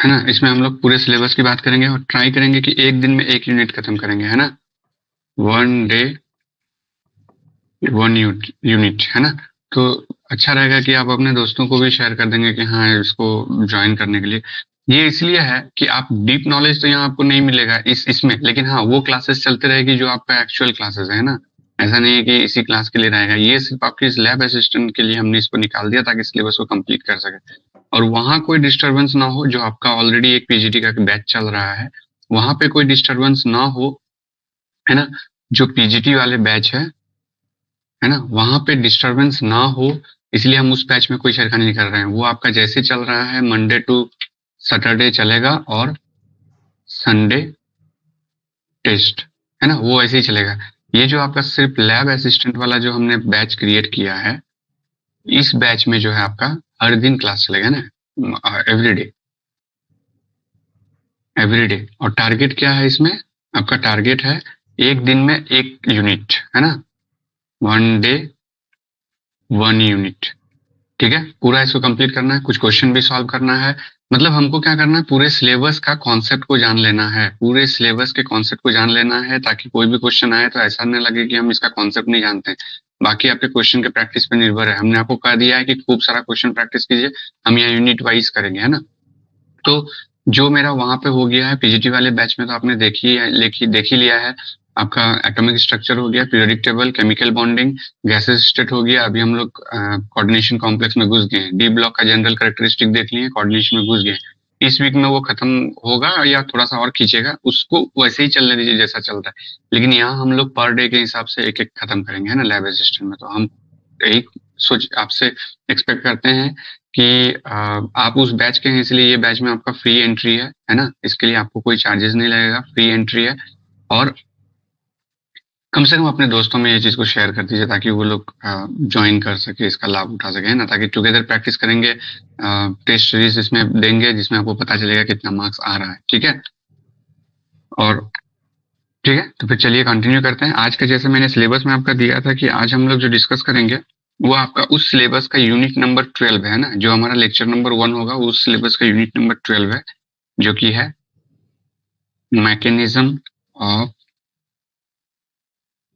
है ना? इसमें हम लोग पूरे सिलेबस की बात करेंगे और ट्राई करेंगे कि एक दिन में एक यूनिट खत्म करेंगे, है ना? वन डे वन यूनिट है ना? तो अच्छा रहेगा कि आप अपने दोस्तों को भी शेयर कर देंगे कि हाँ इसको ज्वाइन करने के लिए। ये इसलिए है कि आप डीप नॉलेज तो यहाँ आपको नहीं मिलेगा इस, इसमें, लेकिन हाँ वो क्लासेस चलते रहेगी जो आपका एक्चुअल क्लासेस है ना? ऐसा नहीं है कि इसी क्लास के लिए रहेगा। ये सिर्फ़ आपके इस लैब असिस्टेंट के लिए हमने इसको निकाल दिया ताकि सिलेबस को कंप्लीट कर सके। और वहाँ कोई डिस्टरबेंस ना हो, जो आपका ऑलरेडी एक पीजीटी का बैच चल रहा है, वहाँ पे कोई डिस्टरबेंस ना हो, है ना? जो पीजीटी वाले बैच है है ना? वहाँ पे डिस्टरबेंस ना हो, इसलिए हम उस बैच में कोई छेड़खानी नहीं कर रहे हैं। वो आपका जैसे चल रहा है मंडे टू सैटरडे चलेगा और संडे टेस्ट है ना? वो ऐसे ही चलेगा। ये जो आपका सिर्फ़ लैब असिस्टेंट वाला जो हमने बैच क्रिएट किया है, इस बैच में जो है आपका हर दिन क्लास चलेगा ना? एवरी डे एवरी डे और टारगेट क्या है इसमें? आपका टारगेट है एक दिन में एक यूनिट है ना? वन डे वन यूनिट ठीक है? पूरा इसको कंप्लीट करना है, कुछ क्वेश्चन भी सॉल्व करना है। मतलब हमको क्या करना है? पूरे सिलेबस का कॉन्सेप्ट को जान लेना है। पूरे सिलेबस के कॉन्सेप्ट को जान लेना है, ताकि कोई भी क्वेश्चन आए तो ऐसा नहीं लगे कि हम इसका कॉन्सेप्ट नहीं जानते। बाकी आपके क्वेश्चन के प्रैक्टिस पे निर्भर है। हमने आपको कह दिया है कि खूब सारा क्वेश्चन प्रैक्टिस कीजिए। हम यहाँ यूनिट वाइज करेंगे, है ना? तो जो मेरा वहाँ पे हो गया है पीजीटी वाले बैच में तो आपने देखी देखी देख ही लिया है। आपका एटॉमिक स्ट्रक्चर हो गया periodic table chemical bonding gases state हो गया। अभी हम लोग कोऑर्डिनेशन कॉम्प्लेक्स में घुस गए डी ब्लॉक का जनरल करेक्टरिस्टिक देख लिए कोऑर्डिनेशन में घुस गए इस वीक में वो खत्म होगा या थोड़ा सा और खींचेगा, उसको वैसे ही चलने दीजिए जैसा चलता है। लेकिन यहाँ हम लोग पर डे के हिसाब से एक एक खत्म करेंगे, है ना लैब असिस्टेंट में। तो हम एक सोच, आपसे एक्सपेक्ट करते हैं कि आप उस बैच के हैं, इसलिए ये बैच में आपका फ्री एंट्री है है ना? इसके लिए आपको कोई चार्जेस नहीं लगेगा फ्री एंट्री है। और कम से कम अपने दोस्तों में ये चीज़ को शेयर कर दीजिए ताकि वो लोग ज्वाइन कर सके, इसका लाभ उठा सके ना? ताकि टुगेदर प्रैक्टिस करेंगे टेस्ट सीरीज़ इसमें देंगे, जिसमें आपको पता चलेगा कितना मार्क्स आ रहा है, ठीक है? और, ठीक है? तो फिर चलिए कंटिन्यू करते हैं। आज का जैसे मैंने सिलेबस में आपका दिया था कि आज हम लोग जो डिस्कस करेंगे, वो आपका उस सिलेबस का यूनिट नंबर ट्वेल्व है ना? जो हमारा लेक्चर नंबर वन होगा, उस सिलेबस का यूनिट नंबर ट्वेल्व है, जो कि है मैकेनिज्म ऑफ़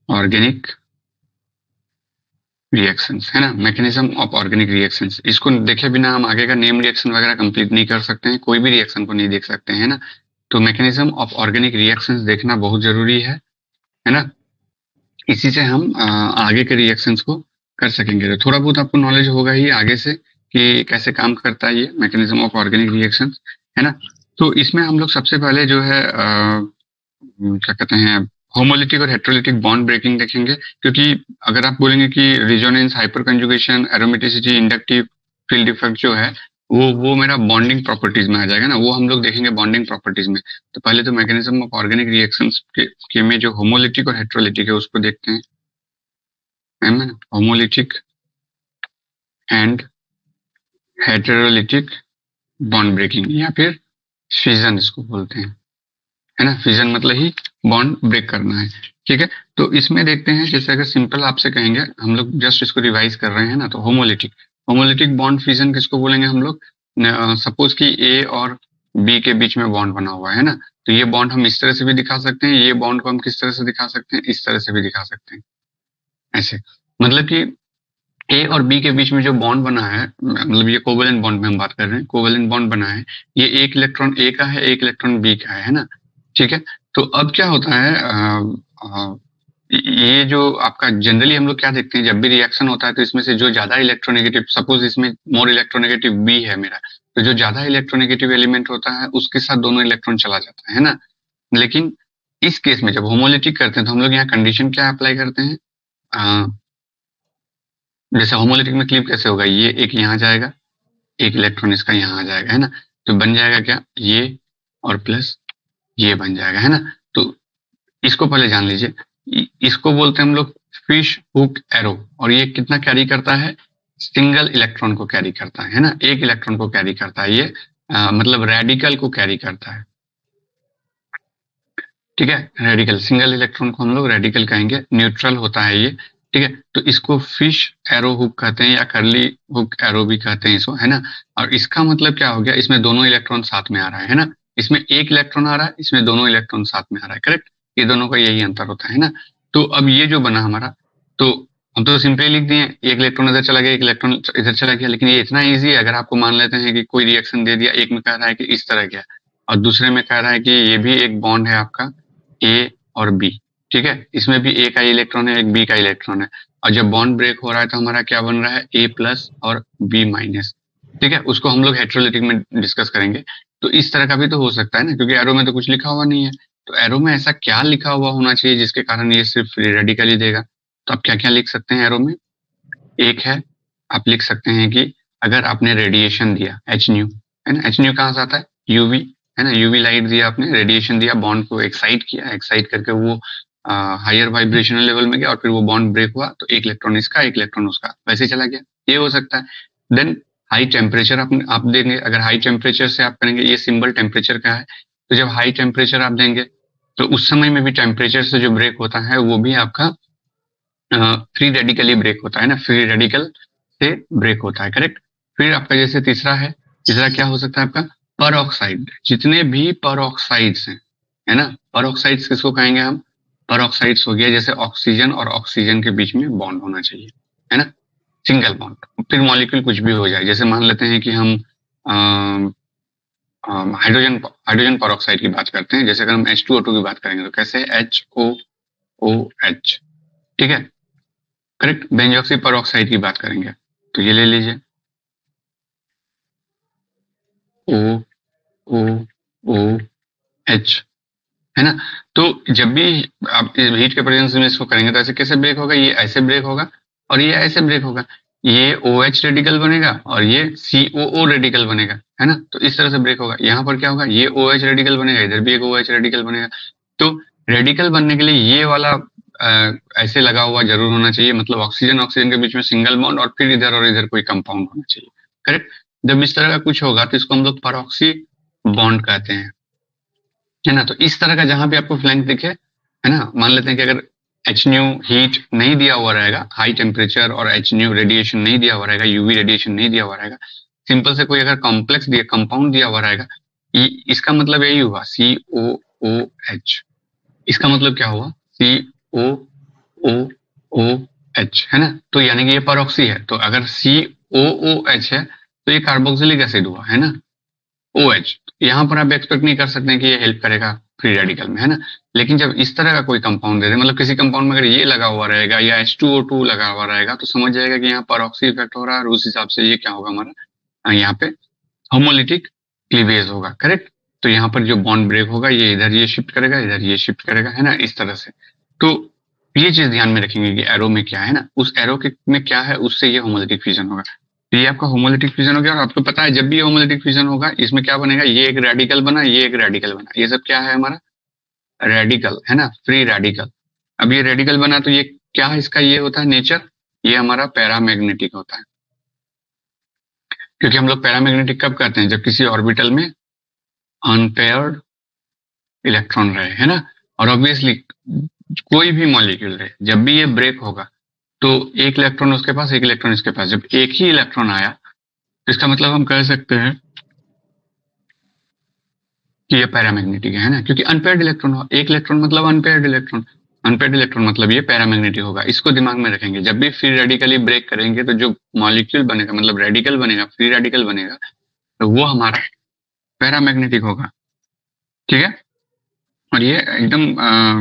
ऑर्गेनिक रिएक्शंस है ना? मैकेनिज्म ऑफ़ ऑर्गेनिक रिएक्शंस इसको देखे बिना हम आगे का नेम रिएक्शन वगैरह कंप्लीट नहीं कर सकते हैं कोई भी रिएक्शन को नहीं देख सकते हैं ना? तो मैकेनिज्म ऑफ़ ऑर्गेनिक रिएक्शंस देखना बहुत ज़रूरी है है ना? इसी से हम आगे के रिएक्शंस को कर सकेंगे। तो थोड़ा बहुत आपको नॉलेज होगा ही आगे से कि कैसे काम करता है ये मैकेनिज्म ऑफ़ ऑर्गेनिक रिएक्शन है ना? तो इसमें हम लोग सबसे पहले जो है आ, क्या कहते हैं होमोलिटिक और हेट्रोलिटिक बॉन्ड ब्रेकिंग देखेंगे क्योंकि अगर आप बोलेंगे कि resonance hyper conjugation aromaticity inductive field effect जो है वो वो मेरा बॉन्डिंग प्रॉपर्टीज़ में आ जाएगा ना वो हम लोग देखेंगे बॉन्डिंग प्रॉपर्टीज़ में। तो पहले तो मैकेनिज्म ऑफ़ ऑर्गेनिक रिएक्शन के, के में जो होमोलिटिक और हेट्रोलिटिक है उसको देखते हैं। Homolytic and heterolytic bond breaking या फिर फिजन इसको बोलते हैं। है ना? फिजन मतलब ही बॉन्ड ब्रेक करना है। ठीक है? तो इसमें देखते हैं, जैसे अगर सिंपल आपसे कहेंगे, हम लोग जस्ट इसको रिवाइज कर रहे हैं ना तो होमोलिटिक होमोलिटिक बॉन्ड फिजन किसको बोलेंगे हम लोग? सपोज़ कि ए और बी के बीच में बॉन्ड बना हुआ है ना? तो ये बॉन्ड हम इस तरह से भी दिखा सकते हैं, ये बॉन्ड को हम किस तरह से दिखा सकते हैं? इस तरह से भी दिखा सकते हैं। ऐसे। मतलब कि ए और बी के बीच में जो बॉन्ड बना है मतलब ये कोवेलेंट बॉन्ड में हम बात कर रहे हैं कोवेलेंट बॉन्ड बना है, ये एक इलेक्ट्रॉन ए का है, एक इलेक्ट्रॉन बी का है ना? ठीक है? तो अब क्या होता है ये जो आपका जनरली हम लोग क्या देखते हैं, जब भी रिएक्शन होता है तो इसमें से जो ज़्यादा इलेक्ट्रोनेगेटिव सपोज़ इसमें मोर इलेक्ट्रोनेगेटिव बी है मेरा तो जो ज़्यादा इलेक्ट्रोनेगेटिव एलिमेंट होता है, उसके साथ दोनों इलेक्ट्रॉन चला जाता है ना? लेकिन इस केस में जब होमोलिटिक करते हैं तो हम लोग यहाँ कंडीशन क्या अप्लाई करते हैं? जैसे होमोलिटिक में क्लिप कैसे होगा? ये एक यहाँ जाएगा, एक इलेक्ट्रॉन इसका यहाँ आ जाएगा, है ना? तो बन जाएगा क्या? ये और प्लस ये बन जाएगा है ना? तो इसको पहले जान लीजिए। इसको बोलते हैं हम लोग फ़िश हुक एरो और ये कितना कैरी करता है? सिंगल इलेक्ट्रॉन को कैरी करता है ना? एक इलेक्ट्रॉन को कैरी करता है ये आ, मतलब रेडिकल को कैरी करता है। ठीक है? रेडिकल सिंगल इलेक्ट्रॉन को हम लोग रेडिकल कहेंगे न्यूट्रल होता है ये। ठीक है? तो इसको फ़िश एरो हुक कहते हैं या करली हुक एरो भी कहते हैं इसको है ना? और इसका मतलब क्या हो गया? इसमें दोनों इलेक्ट्रॉन साथ में आ रहा है ना? इसमें एक इलेक्ट्रॉन आ रहा है, इसमें दोनों इलेक्ट्रॉन साथ में आ रहा है करेक्ट ये दोनों का यही अंतर होता है ना? तो अब ये जो बना हमारा तो हम तो सिंपली लिख दिए, एक इलेक्ट्रॉन इधर चला गया, एक इलेक्ट्रॉन इधर चला गया, लेकिन ये इतना ईजी है, अगर आपको मान लेते हैं कि कोई रिएक्शन दे दिया, एक में कह रहा है कि इस तरह गया, और दूसरे में कह रहा है कि ये भी एक बॉन्ड है आपका ए और बी ठीक है? इसमें भी ए का इलेक्ट्रॉन है, एक बी का इलेक्ट्रॉन है, और जब बॉन्ड ब्रेक हो रहा है तो हमारा क्या बन रहा है? ए प्लस और बी माइनस ठीक है? उसको हम लोग हेट्रोलिटिक में डिस्कस करेंगे। तो इस तरह का भी तो हो सकता है ना, क्योंकि एरो में तो कुछ लिखा हुआ नहीं है। तो एरो में ऐसा क्या लिखा हुआ होना चाहिए जिसके कारण ये सिर्फ़ ही देगा? तो आप क्या क्या लिख सकते हैं एरो में? एक है, आप लिख सकते हैं कि अगर आपने रेडिएशन दिया एच न्यू है ना? एच न्यू कहाँ से आता है? यूवी है ना? यूवी लाइट दिया आपने रेडिएशन दिया बॉन्ड को एक्साइट किया एक्साइट करके वो हायर वाइब्रेशनल लेवल में गया और फिर वो बॉन्ड ब्रेक हुआ तो एक इलेक्ट्रॉन इसका, एक इलेक्ट्रॉन उसका। वैसे चला गया। ये हो सकता है। देन हाई टेम्परेचर आप आप देंगे, अगर हाई टेम्परेचर से आप करेंगे, ये सिंबल टेम्परेचर का है तो जब हाई टेम्परेचर आप देंगे तो उस समय में भी टेम्परेचर से जो ब्रेक होता है, वो भी आपका फ्री रेडिकली ब्रेक होता है ना फ्री रेडिकल से ब्रेक होता है करेक्ट फिर आपका जैसे तीसरा है, तीसरा क्या हो सकता है आपका? पर जितने भी पर ऑक्साइड्स हैं, है ना? पर किसको कहेंगे हम? पर हो गया, जैसे ऑक्सीजन और ऑक्सीजन के बीच में बॉन्ड होना चाहिए, है ना? सिंगल बॉन्ड फिर मॉलिक्यूल कुछ भी हो जाए। जैसे मान लेते हैं कि हम हाइड्रोजन हाइड्रोजन परऑक्साइड की बात करते हैं। जैसे अगर हम एच की बात करेंगे तो कैसे? एच ओ ओ एच ठीक है? करेक्ट बेंजॉक्सी परऑक्साइड की बात करेंगे। तो ये ले लीजिए। ओ ओ ओ एच है ना? तो जब भी आप हीट के प्रेजेंस में इसको करेंगे तो ऐसे कैसे ब्रेक होगा? ये ऐसे ब्रेक होगा और ये ऐसे ब्रेक होगा ये ओ एच रेडिकल बनेगा और ये ओ रेडिकल बनेगा है ना? तो इस तरह से ब्रेक होगा। यहाँ पर क्या होगा ये ओ एच रेडिकल बनेगा इधर भी एक ओ एच रेडिकल बनेगा। तो रेडिकल बनने के लिए ये वाला आ, ऐसे लगा हुआ ज़रूर होना चाहिए मतलब ऑक्सीजन ऑक्सीजन के बीच में सिंगल बॉन्ड और फिर इधर और इधर कोई कंपाउंड होना चाहिए। करेक्ट जब इस तरह का कुछ होगा तो इसको हम लोग परऑक्सी बॉन्ड कहते हैं। है ना? तो इस तरह का जहाँ भी आपको फ्लैंक दिखे है ना? मान लेते हैं कि अगर एच हीट नहीं दिया हुआ रहेगा हाई टेम्परेचर और एच रेडिएशन नहीं दिया हुआ रहेगा यूवी रेडिएशन नहीं दिया हुआ रहेगा। सिंपल से कोई अगर कॉम्प्लेक्स दिया कंपाउंड दिया हुआ रहेगा इसका मतलब यही हुआ सी ओ ओ एच इसका मतलब क्या हुआ? सी ओ ओ ओ एच है ना? तो यानी कि ये परऑक्सी है। तो अगर सी ओ ओ एच है तो ये कार्बोक्सिलिक एसिड हुआ, है ना? ओ एच यहाँ पर आप एक्सपेक्ट नहीं कर सकते कि ये हेल्प करेगा फ्री रेडिकल में, है ना? लेकिन जब इस तरह का कोई कंपाउंड दे दे मतलब किसी कंपाउंड में अगर ये लगा हुआ रहेगा या एच लगा हुआ रहेगा तो समझ जाएगा कि यहाँ पर इफ़ेक्ट हो रहा है उस हिसाब से ये क्या होगा हमारा? यहाँ पे होमोलिटिक क्लीवेज होगा करेक्ट तो यहाँ पर जो बॉन्ड ब्रेक होगा, ये इधर ये शिफ्ट करेगा, इधर ये शिफ्ट करेगा, है ना? इस तरह से। तो ये चीज़ ध्यान में रखेंगे कि एरो में क्या है ना? उस एरो के में क्या है? उससे ये होमोलिटिक फ्यूजन होगा। तो ये आपका होमोलिटिक फ्यूजन हो गया और आपको पता है जब भी होमोलिटिक फ्यूजन होगा, इसमें क्या बनेगा? ये एक रेडिकल बना, ये एक रेडिकल बना। ये सब क्या है हमारा? रेडिकल है ना? फ्री रेडिकल अब ये रेडिकल बना तो ये क्या इसका? ये होता है नेचर ये हमारा पैरामैग्नेटिक होता है। क्योंकि हम लोग पैरामैग्नेटिक कब करते हैं? जब किसी ऑर्बिटल में अनपेयर्ड इलेक्ट्रॉन रहे, है ना? और ऑब्वियसली कोई भी मॉलिक्यूल रहे। जब भी ये ब्रेक होगा तो एक इलेक्ट्रॉन उसके पास, एक इलेक्ट्रॉन इसके पास। जब एक ही इलेक्ट्रॉन आया तो इसका मतलब हम कह सकते हैं कि ये पैरामैग्नेटिक है ना? क्योंकि अनपेयर्ड इलेक्ट्रॉन एक इलेक्ट्रॉन मतलब अनपेयर्ड इलेक्ट्रॉन अनपेयर्ड इलेक्ट्रॉन मतलब ये पैरामैग्नेटिक होगा। इसको दिमाग में रखेंगे। जब भी फ्री रेडिकली ब्रेक करेंगे तो जो मॉलिक्यूल बनेगा मतलब रेडिकल बनेगा फ्री रेडिकल बनेगा तो वो हमारा पैरामैग्नेटिक होगा। ठीक है? और ये एकदम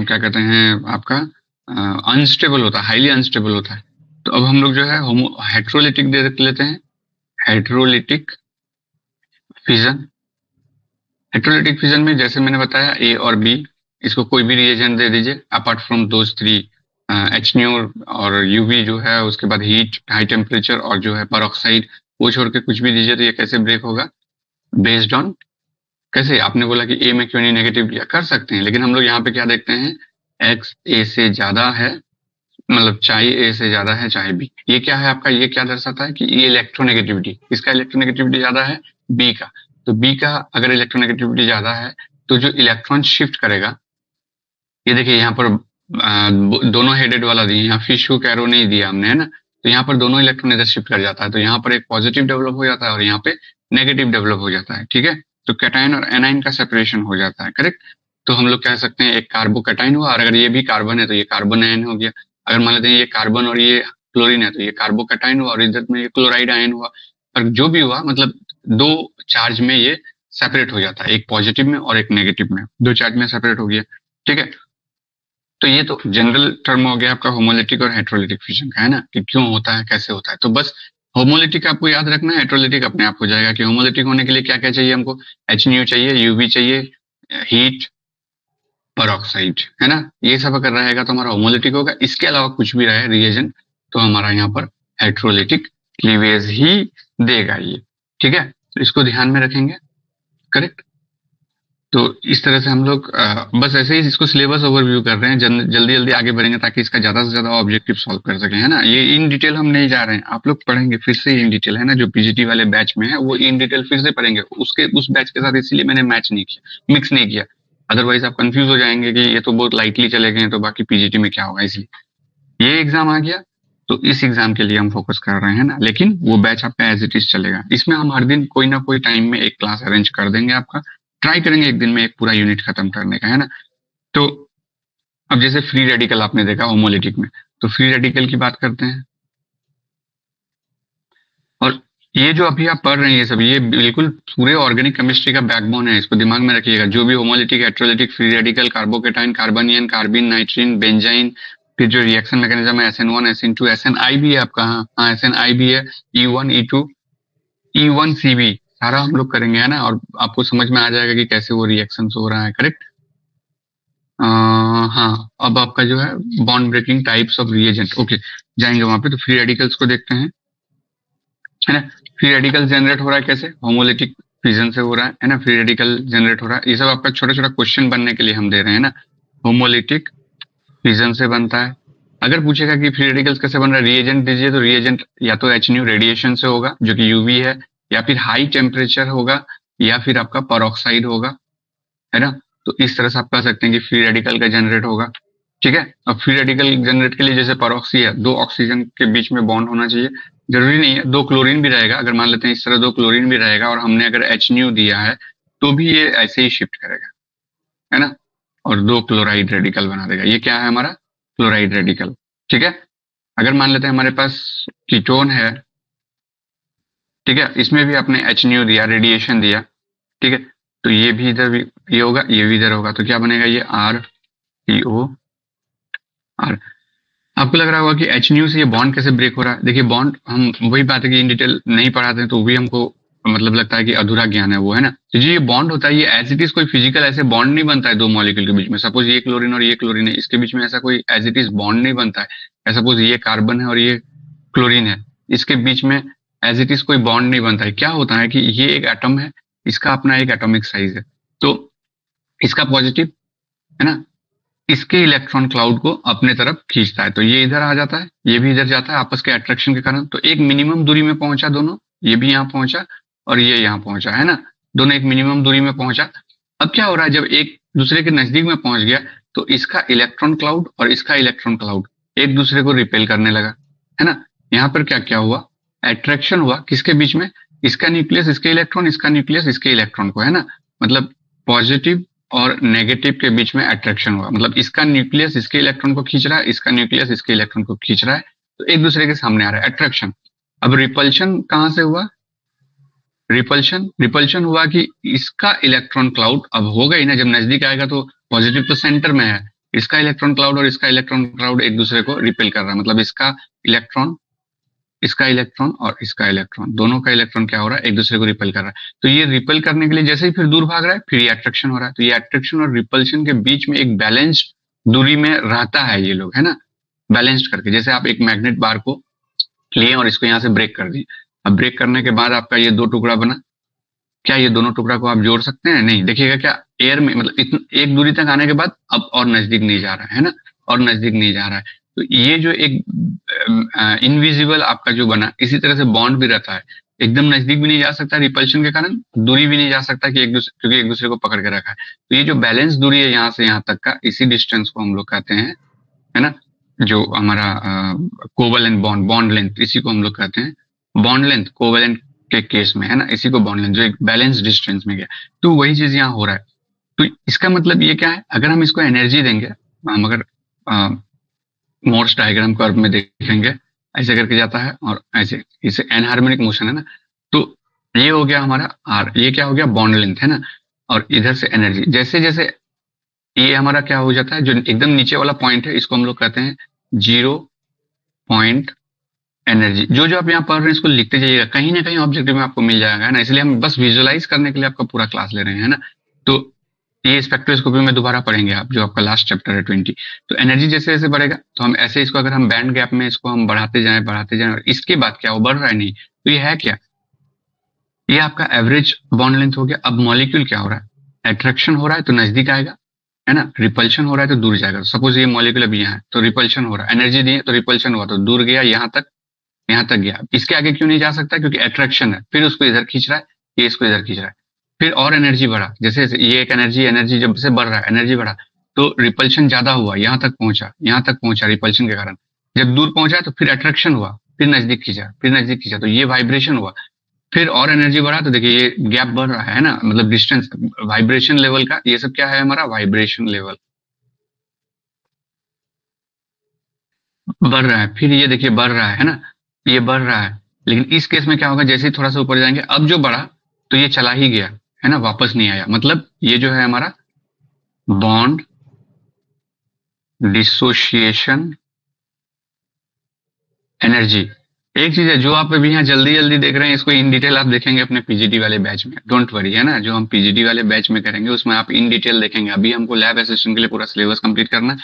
क्या कहते हैं, आपका अनस्टेबल होता है हाईली अनस्टेबल होता है। तो अब हम लोग जो है होमो हेट्रोलिटिक दे लेते हैं। हेट्रोलिटिक फिजन हेट्रोलिटिक फिजन में जैसे मैंने बताया ए और बी इसको कोई भी रिएजेंट दे दीजिए। अपार्ट फ्रॉम दो थ्री एच न्यू और यूवी जो है, उसके बाद हीट हाई टेम्परेचर और जो है परऑक्साइड वो छोड़ के कुछ भी दीजिए तो ये कैसे ब्रेक होगा? बेस्ड ऑन कैसे? आपने बोला कि ए में क्यों नहीं नेगेटिव लिया कर सकते हैं, लेकिन हम लोग यहाँ पे क्या देखते हैं? एक्स ए से ज़्यादा है मतलब चाहे ए से ज़्यादा है, चाहे बी ये क्या है आपका? ये क्या दर्शाता है कि ये इलेक्ट्रोनेगेटिविटी इसका इलेक्ट्रोनेगेटिविटी ज़्यादा है बी का। तो बी का अगर इलेक्ट्रोनेगेटिविटी ज़्यादा है तो जो इलेक्ट्रॉन शिफ्ट करेगा, ये देखिए यहाँ पर दोनों हेडेड वाला दिए, यहाँ फ़िश कैरो नहीं दिया हमने, है ना? तो यहाँ पर दोनों इलेक्ट्रॉन इधर शिफ्ट कर जाता है तो यहाँ पर एक पॉजिटिव डेवलप हो जाता है और यहाँ पे नेगेटिव डेवलप हो जाता है, ठीक है? तो कैटाइन और एनाइन का सेपरेशन हो जाता है करेक्ट तो हम लोग कह सकते हैं एक कार्बो कैटाइन हुआ, और अगर ये भी कार्बन है तो ये कार्बन आयन हो गया। अगर मान लेते हैं ये कार्बन और ये क्लोरीन है तो ये कार्बो कैटाइन हुआ, और इधर में ये क्लोराइड आयन हुआ। और जो भी हुआ मतलब दो चार्ज में ये सेपरेट हो जाता है, एक पॉजिटिव में और एक नेगेटिव में। दो चार्ज में सेपरेट हो गया, ठीक है? तो ये तो जनरल टर्म हो गया आपका होमोलिटिक और हेट्रोलिटिक फ्यूजन का, है ना? कि क्यों होता है, कैसे होता है? तो बस होमोलिटिक आपको याद रखना है अपने आप हो जाएगा कि होमोलिटिक होने के लिए क्या क्या चाहिए हमको? एच चाहिए यूवी चाहिए हीट परऑक्साइड है ना? ये सब अगर रहेगा तो हमारा होमोलिटिक होगा। इसके अलावा कुछ भी रहे रिएजन तो हमारा यहाँ पर हेट्रोलिटिक क्लीवेज ही देगा ये। ठीक है? तो इसको ध्यान में रखेंगे। करेक्ट तो इस तरह से हम लोग बस ऐसे ही इसको सिलेबस ओवरव्यू कर रहे हैं। जल्दी जल्दी आगे बढ़ेंगे ताकि इसका ज़्यादा से ज़्यादा ऑब्जेक्टिव सॉल्व कर सके, है ना? ये इन डिटेल हम नहीं जा रहे हैं। आप लोग पढ़ेंगे फिर से इन डिटेल है ना? जो पीजीटी वाले बैच में है, वो इन डिटेल फिर से पढ़ेंगे। उसके, उस बैच के साथ इसीलिए मैंने मैच नहीं किया मिक्स नहीं किया। अदरवाइज़ आप कंफ्यूज हो जाएँगे कि ये तो बहुत लाइटली चले गए तो बाकी पीजीटी में क्या होगा इसलिए। ये एग्ज़ाम आ गया तो इस एग्ज़ाम के लिए हम फोकस कर रहे हैं ना। लेकिन वो बैच आपका एज इट इज़ चलेगा। इसमें हम हर दिन कोई ना कोई टाइम में एक क्लास अरेंज कर देंगे आपका। ट्राई करेंगे एक दिन में एक पूरा यूनिट खत्म करने का, है ना? तो अब जैसे फ्री रेडिकल आपने देखा होमोलिटिक में। तो फ्री रेडिकल की बात करते हैं और ये जो अभी आप पढ़ रहे हैं, ये सब, ये बिल्कुल पूरे ऑर्गेनिक केमिस्ट्री का बैकबोन है, इसको दिमाग में रखिएगा। जो भी homolytic heterolytic free radical carbocation carbanion carbene nitrene benzyne फिर जो रिएक्शन मैकेनिज्म है S N one S N two S N I भी है आपका हाँ हाँ एस एन आई भी है E one E two E one C B सारा हम लोग करेंगे, है ना? और आपको समझ में आ जाएगा कि कैसे वो रिएक्शन हो रहा है करेक्ट हाँ अब आपका जो है bond breaking types of reagent okay जाएँगे वहाँ पे तो फ्री रेडिकल्स को देखते हैं, है ना? फ्री रेडिकल जनरेट हो रहा है कैसे? होमोलिटिक फ्यूजन से हो रहा है ना? फ्री रेडिकल जनरेट हो रहा है। ये सब आपका छोटा छोटा क्वेश्चन बनने के लिए हम दे रहे हैं ना? होमोलिटिक फ्यूजन से बनता है। अगर पूछेगा कि फ्री रेडिकल्स कैसे बन रहा है रिएजेंट दीजिए तो रिएजेंट या तो एच न्यू रेडिएशन से होगा, जो कि यूवी है, या फिर हाई टेम्परेचर होगा, या फिर आपका परोक्साइड होगा, है ना? तो इस तरह से आप कह सकते हैं कि फ्री रेडिकल का जनरेट होगा। ठीक है? अब फ्री रेडिकल जनरेट के लिए जैसे परोक्सी है, दो ऑक्सीजन के बीच में बॉन्ड होना चाहिए। ज़रूरी नहीं है, दो क्लोरीन भी रहेगा, अगर मान लेते हैं इस तरह दो क्लोरीन भी रहेगा और हमने अगर एच न्यू दिया है तो भी ये ऐसे ही शिफ्ट करेगा, है ना? और दो क्लोराइड रेडिकल बना देगा। ये क्या है हमारा? क्लोराइड रेडिकल ठीक है? अगर मान लेते हैं हमारे पास कीटोन है, ठीक है? इसमें भी आपने एच न्यू दिया रेडिएशन दिया, ठीक है? तो ये भी इधर भी, ये होगा, ये भी इधर होगा तो क्या बनेगा ये? आर टी ओ आर आपको लग रहा होगा कि एच न्यू से ये बॉन्ड कैसे ब्रेक हो रहा है? देखिए बॉन्ड हम वही बात है कि इन डिटेल नहीं पढ़ाते हैं तो भी हमको मतलब लगता है कि अधूरा ज्ञान है वो, है ना? तो जो, ये बॉन्ड होता है, ये एज इट इज़ कोई फ़िज़िकल ऐसे बॉन्ड नहीं बनता है दो मॉलिक्यूल के बीच में। सपोज़ ये क्लोरीन और ये क्लोरीन है, इसके बीच में ऐसा कोई एज इट इज़ बॉन्ड नहीं बनता है। सपोज़ ये कार्बन है और ये क्लोरीन है, इसके बीच में एज इट इज़ कोई बॉन्ड नहीं बनता है। क्या होता है कि ये एक एटम है, इसका अपना एक एटॉमिक साइज़ है। तो इसका पॉजिटिव है ना? इसके इलेक्ट्रॉन क्लाउड को अपने तरफ़ खींचता है। तो ये इधर आ जाता है, ये भी इधर जाता है, आपस के अट्रैक्शन के कारण। तो एक मिनिमम दूरी में पहुँचा दोनों, ये भी यहाँ पहुँचा और ये यहाँ पहुँचा, है ना? दोनों एक मिनिमम दूरी में पहुँचा। अब क्या हो रहा है, जब एक दूसरे के नज़दीक में पहुँच गया तो इसका इलेक्ट्रॉन क्लाउड और इसका इलेक्ट्रॉन क्लाउड एक दूसरे को रिपेल करने लगा, है ना? यहाँ पर क्या क्या हुआ? अट्रैक्शन हुआ। किसके बीच में? इसका न्यूक्लियस इसके इलेक्ट्रॉन इसका न्यूक्लियस इसके इलेक्ट्रॉन को, है ना? मतलब पॉजिटिव और नेगेटिव के बीच में अट्रैक्शन हुआ। मतलब इसका न्यूक्लियस इसके इलेक्ट्रॉन को खींच रहा है, इसका न्यूक्लियस इसके इलेक्ट्रॉन को खींच रहा है तो एक दूसरे के सामने आ रहा है अट्रैक्शन अब रिपल्शन कहाँ से हुआ? रिपल्शन रिपल्शन हुआ कि इसका इलेक्ट्रॉन क्लाउड अब होगा ही ना, जब नज़दीक आएगा तो पॉजिटिव तो सेंटर में है। इसका इलेक्ट्रॉन क्लाउड और इसका इलेक्ट्रॉन क्लाउड एक दूसरे को रिपेल कर रहा है। मतलब इसका इलेक्ट्रॉन इसका इलेक्ट्रॉन और इसका इलेक्ट्रॉन दोनों का इलेक्ट्रॉन क्या हो रहा है? एक दूसरे को रिपेल कर रहा है। तो ये रिपेल करने के लिए जैसे ही फिर दूर भाग रहा है फिर ये अट्रैक्शन हो रहा है। तो ये अट्रैक्शन और रिपल्शन के बीच में एक बैलेंस्ड दूरी में रहता है ये लोग है ना? बैलेंस्ड करके जैसे आप एक मैग्नेट बार को लिए और इसको यहाँ से ब्रेक कर दिए अब ब्रेक करने के बाद आपका ये दो टुकड़ा बना। क्या ये दोनों टुकड़ा को आप जोड़ सकते हैं? नहीं। देखिएगा क्या एयर में मतलब इतन, एक दूरी तक आने के बाद अब और नज़दीक नहीं जा रहा है ना? और नज़दीक नहीं जा रहा है। तो ये जो एक इनविजिबल आपका जो बना, इसी तरह से बॉन्ड भी रहता है। एकदम नज़दीक भी नहीं जा सकता रिपल्शन के कारण, दूरी भी नहीं जा सकता कि एक दूसरे क्योंकि एक दूसरे को पकड़ के रखा है। तो ये जो बैलेंस दूरी है यहाँ से यहाँ तक का, इसी डिस्टेंस को हम लोग कहते हैं, है ना? जो हमारा कोवलेंट बॉन्ड बॉन्ड लेंथ इसी को हम लोग कहते हैं। बॉन्ड लेंथ कोवलेंट के केस में, है ना? इसी को बॉन्ड लेंथ जो एक बैलेंस डिस्टेंस में गया। तो वही चीज़ यहाँ हो रहा है। तो इसका मतलब ये क्या है? अगर हम इसको एनर्जी देंगे, हम अगर मोर्स डायग्राम कर्व में देखेंगे, ऐसे करके जाता है और ऐसे, इसे एनहार्मोनिक मोशन है ना? तो ये हो गया हमारा आर ये क्या हो गया? बॉन्ड लेंथ है ना? और इधर से एनर्जी जैसे जैसे ये हमारा क्या हो जाता है? जो एकदम नीचे वाला पॉइंट है, इसको हम लोग कहते हैं ज़ीरो पॉइंट एनर्जी जो जो आप यहाँ पढ़ रहे हैं, इसको लिखते जाइएगा। कहीं ना कहीं ऑब्जेक्टिव में आपको मिल जाएगा, है ना? इसलिए हम बस विजुअलाइज करने के लिए आपका पूरा क्लास ले रहे हैं ना? तो ये स्पेक्ट्रोस्कोपी में दोबारा पढ़ेंगे आप, जो आपका लास्ट चैप्टर है ट्वेंटी तो एनर्जी जैसे जैसे बढ़ेगा तो हम ऐसे इसको अगर हम बैंड गैप में इसको हम बढ़ाते जाए बढ़ाते जाए, और इसके बाद क्या, वो बढ़ रहा है नहीं तो ये है क्या? ये आपका एवरेज बॉन्ड लेंथ हो गया। अब मॉलिक्यूल क्या हो रहा है? अट्रैक्शन हो रहा है तो नज़दीक आएगा, है ना? रिपल्शन हो रहा है तो दूर जाएगा। सपोज़ ये मॉलिक्यूल अभी यहाँ है तो रिपल्शन हो रहा है। एनर्जी दी तो रिपल्शन हुआ तो दूर गया, यहाँ तक यहाँ तक गया। इसके आगे क्यों नहीं जा सकता? क्योंकि अट्रैक्शन है। फिर उसको इधर खींच रहा है, ये इसको इधर खींच रहा है। फिर और एनर्जी बढ़ा। जैसे ये एक एनर्जी एनर्जी जब से बढ़ रहा है एनर्जी बढ़ा तो रिपल्शन ज़्यादा हुआ, यहाँ तक पहुँचा, यहाँ तक पहुँचा रिपल्शन के कारण। जब दूर पहुँचा तो फिर अट्रैक्शन हुआ, फिर नज़दीक खींचा, फिर नज़दीक खींचा तो ये वाइब्रेशन हुआ। फिर और एनर्जी बढ़ा तो देखिए ये गैप बढ़ रहा है ना मतलब डिस्टेंस वाइब्रेशन लेवल का, ये सब क्या है हमारा? वाइब्रेशन लेवल बढ़ रहा है, फिर ये देखिए बढ़ रहा है ना, ये बढ़ रहा है। लेकिन इस केस में क्या होगा, जैसे ही थोड़ा सा ऊपर जाएँगे, अब जो बढ़ा तो ये चला ही गया। है ना, वापस नहीं आया। मतलब ये जो है हमारा बॉन्ड डिसोशिएशन एनर्जी एक चीज़ है, जो आप अभी यहाँ जल्दी जल्दी देख रहे हैं, इसको इन डिटेल आप देखेंगे अपने पीजीटी वाले बैच में। डोंट वरी है ना, जो हम पीजीटी वाले बैच में करेंगे, उसमें आप इन डिटेल देखेंगे। अभी हमको लैब असिस्टेंट के लिए पूरा सिलेबस कंप्लीट करना।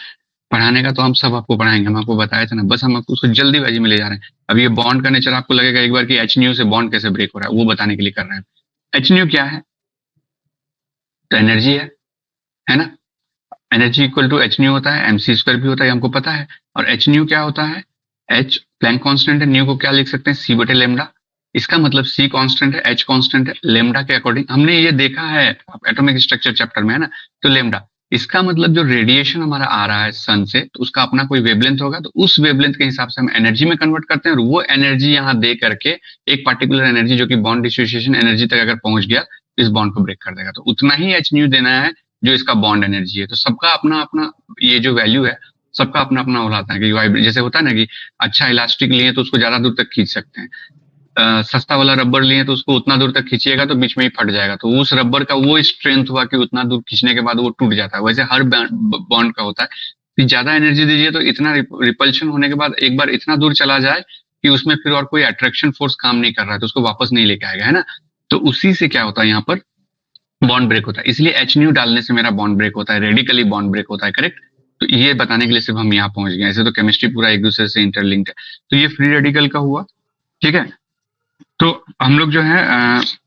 पढ़ाने का तो हम सब आपको पढ़ाएँगे, हम आपको बताया था ना, बस हम आपको उसको जल्दीबाजी में ले जा रहे हैं। अब ये बॉन्ड का नेचर आपको लगेगा एक बार कि एच से बॉन्ड कैसे ब्रेक हो रहा है, वो बताने के लिए कर रहे हैं। एच क्या है? तो एनर्जी है है ना? Energy equal to h nu होता है एमसी स्क्वायर भी होता है हमको पता है। और एच न्यू क्या होता है? एच प्लैंक कांस्टेंट है न्यू को क्या लिख सकते हैं? सी बटे लेमडा इसका मतलब सी कांस्टेंट है एच कांस्टेंट है लेमडा के अकॉर्डिंग हमने ये देखा है एटॉमिक स्ट्रक्चर चैप्टर में, है ना? तो लेमडा इसका मतलब जो रेडिएशन हमारा आ रहा है सन से तो उसका अपना कोई वेवलेंथ होगा तो उस वेवलेंथ के हिसाब से हम एनर्जी में कन्वर्ट करते हैं, और वो एनर्जी यहाँ दे करके एक पार्टिकुलर एनर्जी जो कि बॉन्ड डिसोसिएशन एनर्जी तक अगर पहुँच गया इस बॉन्ड को ब्रेक कर देगा। तो उतना ही एच न्यू देना है जो इसका बॉन्ड एनर्जी है। तो सबका अपना अपना ये जो वैल्यू है, सबका अपना अपना हो है कि जैसे होता है ना कि अच्छा इलास्टिक लिए तो उसको ज़्यादा दूर तक खींच सकते हैं। सस्ता वाला रबर लिए तो उसको उतना दूर तक खींचिएगा तो बीच में ही फट जाएगा। तो उस रबर का वो स्ट्रेंथ हुआ कि उतना दूर खींचने के बाद वो टूट जाता है। वैसे हर बॉन्ड का होता है। कि ज़्यादा एनर्जी दीजिए तो इतना रिपल्शन होने के बाद एक बार इतना दूर चला जाए कि उसमें फिर और कोई अट्रैक्शन फोर्स काम नहीं कर रहा है तो उसको वापस नहीं लेके आएगा, है ना? तो उसी से क्या होता है यहाँ पर? बॉन्ड ब्रेक होता है। इसलिए एच न्यू डालने से मेरा बॉन्ड ब्रेक होता है। रेडिकली बॉन्ड ब्रेक होता है करेक्ट तो ये बताने के लिए सिर्फ़ हम यहाँ पहुँच गए ऐसे तो केमिस्ट्री पूरा एक दूसरे से इंटरलिंक्ड है। तो ये फ्री रेडिकल का हुआ, ठीक है? तो हम लोग जो है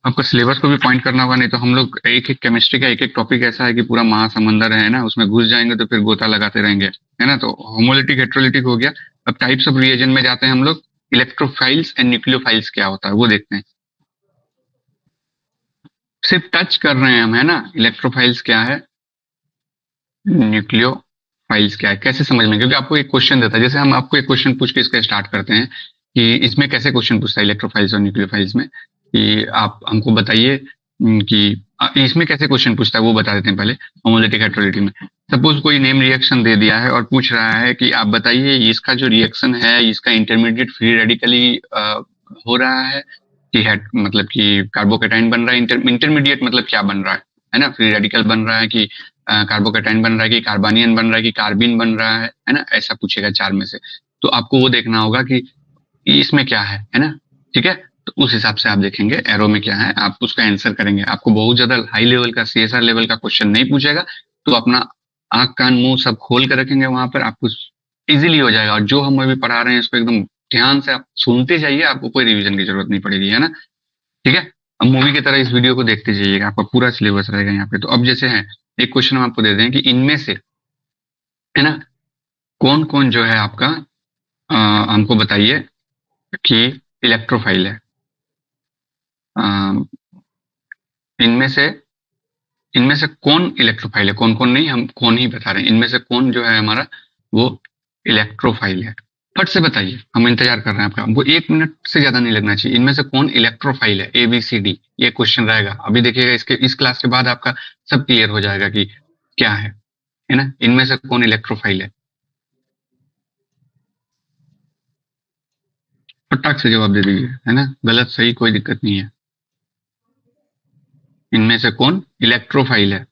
आपको सिलेबस को भी पॉइंट करना होगा, नहीं तो हम लोग एक एक केमिस्ट्री का, एक एक टॉपिक ऐसा है कि पूरा महासमंदर है ना, उसमें घुस जाएँगे तो फिर गोता लगाते रहेंगे, है ना? तो होमोलिटिक हेट्रोलिटिक हो गया। अब टाइप्स ऑफ़ रिएजन में जाते हैं हम लोग। इलेक्ट्रोफाइल्स एंड न्यूक्लियोफाइल्स क्या होता है, वो देखते हैं। सिर्फ़ टच कर रहे हैं हम, है ना? इलेक्ट्रोफाइल्स क्या है? न्यूक्लियो फाइल्स क्या है? कैसे समझ में? क्योंकि आपको एक क्वेश्चन देता है। जैसे हम आपको एक क्वेश्चन पूछ के इसका स्टार्ट करते हैं कि इसमें कैसे क्वेश्चन पूछता है इलेक्ट्रोफाइल्स और न्यूक्लियोफाइल्स में? कि आप हमको बताइए कि इसमें कैसे क्वेश्चन पूछता है वो बता देते हैं पहले होमोलिटिक हाइड्रोलिटी में। सपोज़ कोई नेम रिएक्शन दे दिया है और पूछ रहा है कि आप बताइए, इसका जो रिएक्शन है, इसका इंटरमीडिएट फ्री रेडिकली हो रहा है कि है मतलब कि कार्बोकेटाइन बन रहा है इंटरमीडिएट मतलब क्या बन रहा है? है ना? फ्री रेडिकल बन रहा है कि कार्बोकेटाइन बन रहा है कि कार्बानियन बन रहा है कि कार्बिन बन रहा है है ना? ऐसा पूछेगा चार में से। तो आपको वो देखना होगा कि इसमें क्या है है ना? ठीक है? तो उस हिसाब से आप देखेंगे एरो में क्या है, आप उसका आंसर करेंगे। आपको बहुत ज़्यादा हाई लेवल का सीएसआर लेवल का क्वेश्चन नहीं पूछेगा तो अपना आँख, कान, मुँह सब खोल कर रखेंगे वहाँ पर, आपको इजीली हो जाएगा। और जो हम अभी पढ़ा रहे हैं, इसको एकदम ध्यान से आप सुनते जाइए आपको कोई रिविजन की ज़रूरत नहीं पड़ेगी है ना? ठीक है? अब मूवी की तरह इस वीडियो को देखते जाइएगा आपका पूरा सिलेबस रहेगा यहाँ पे। तो अब जैसे है एक क्वेश्चन हम आपको दे दें कि इनमें से है ना? कौन कौन जो है आपका आ, हमको बताइए कि इलेक्ट्रोफाइल है। इनमें से इनमें से कौन इलेक्ट्रोफाइल है? कौन कौन नहीं हम कौन ही बता रहे हैं। इनमें से कौन जो है हमारा वो इलेक्ट्रोफाइल है। फट से बताइए, हम इंतज़ार कर रहे हैं आपका। वो एक मिनट से ज़्यादा नहीं लगना चाहिए। इनमें से कौन इलेक्ट्रोफाइल है? ए बी सी डी ये क्वेश्चन रहेगा। अभी देखिएगा, इसके, इस क्लास के बाद आपका सब क्लियर हो जाएगा कि क्या है। है ना? इनमें से कौन इलेक्ट्रोफाइल है? फटाक से जवाब दे दीजिए, है ना? गलत, सही, कोई दिक्कत नहीं है। इनमें से कौन इलेक्ट्रोफाइल है?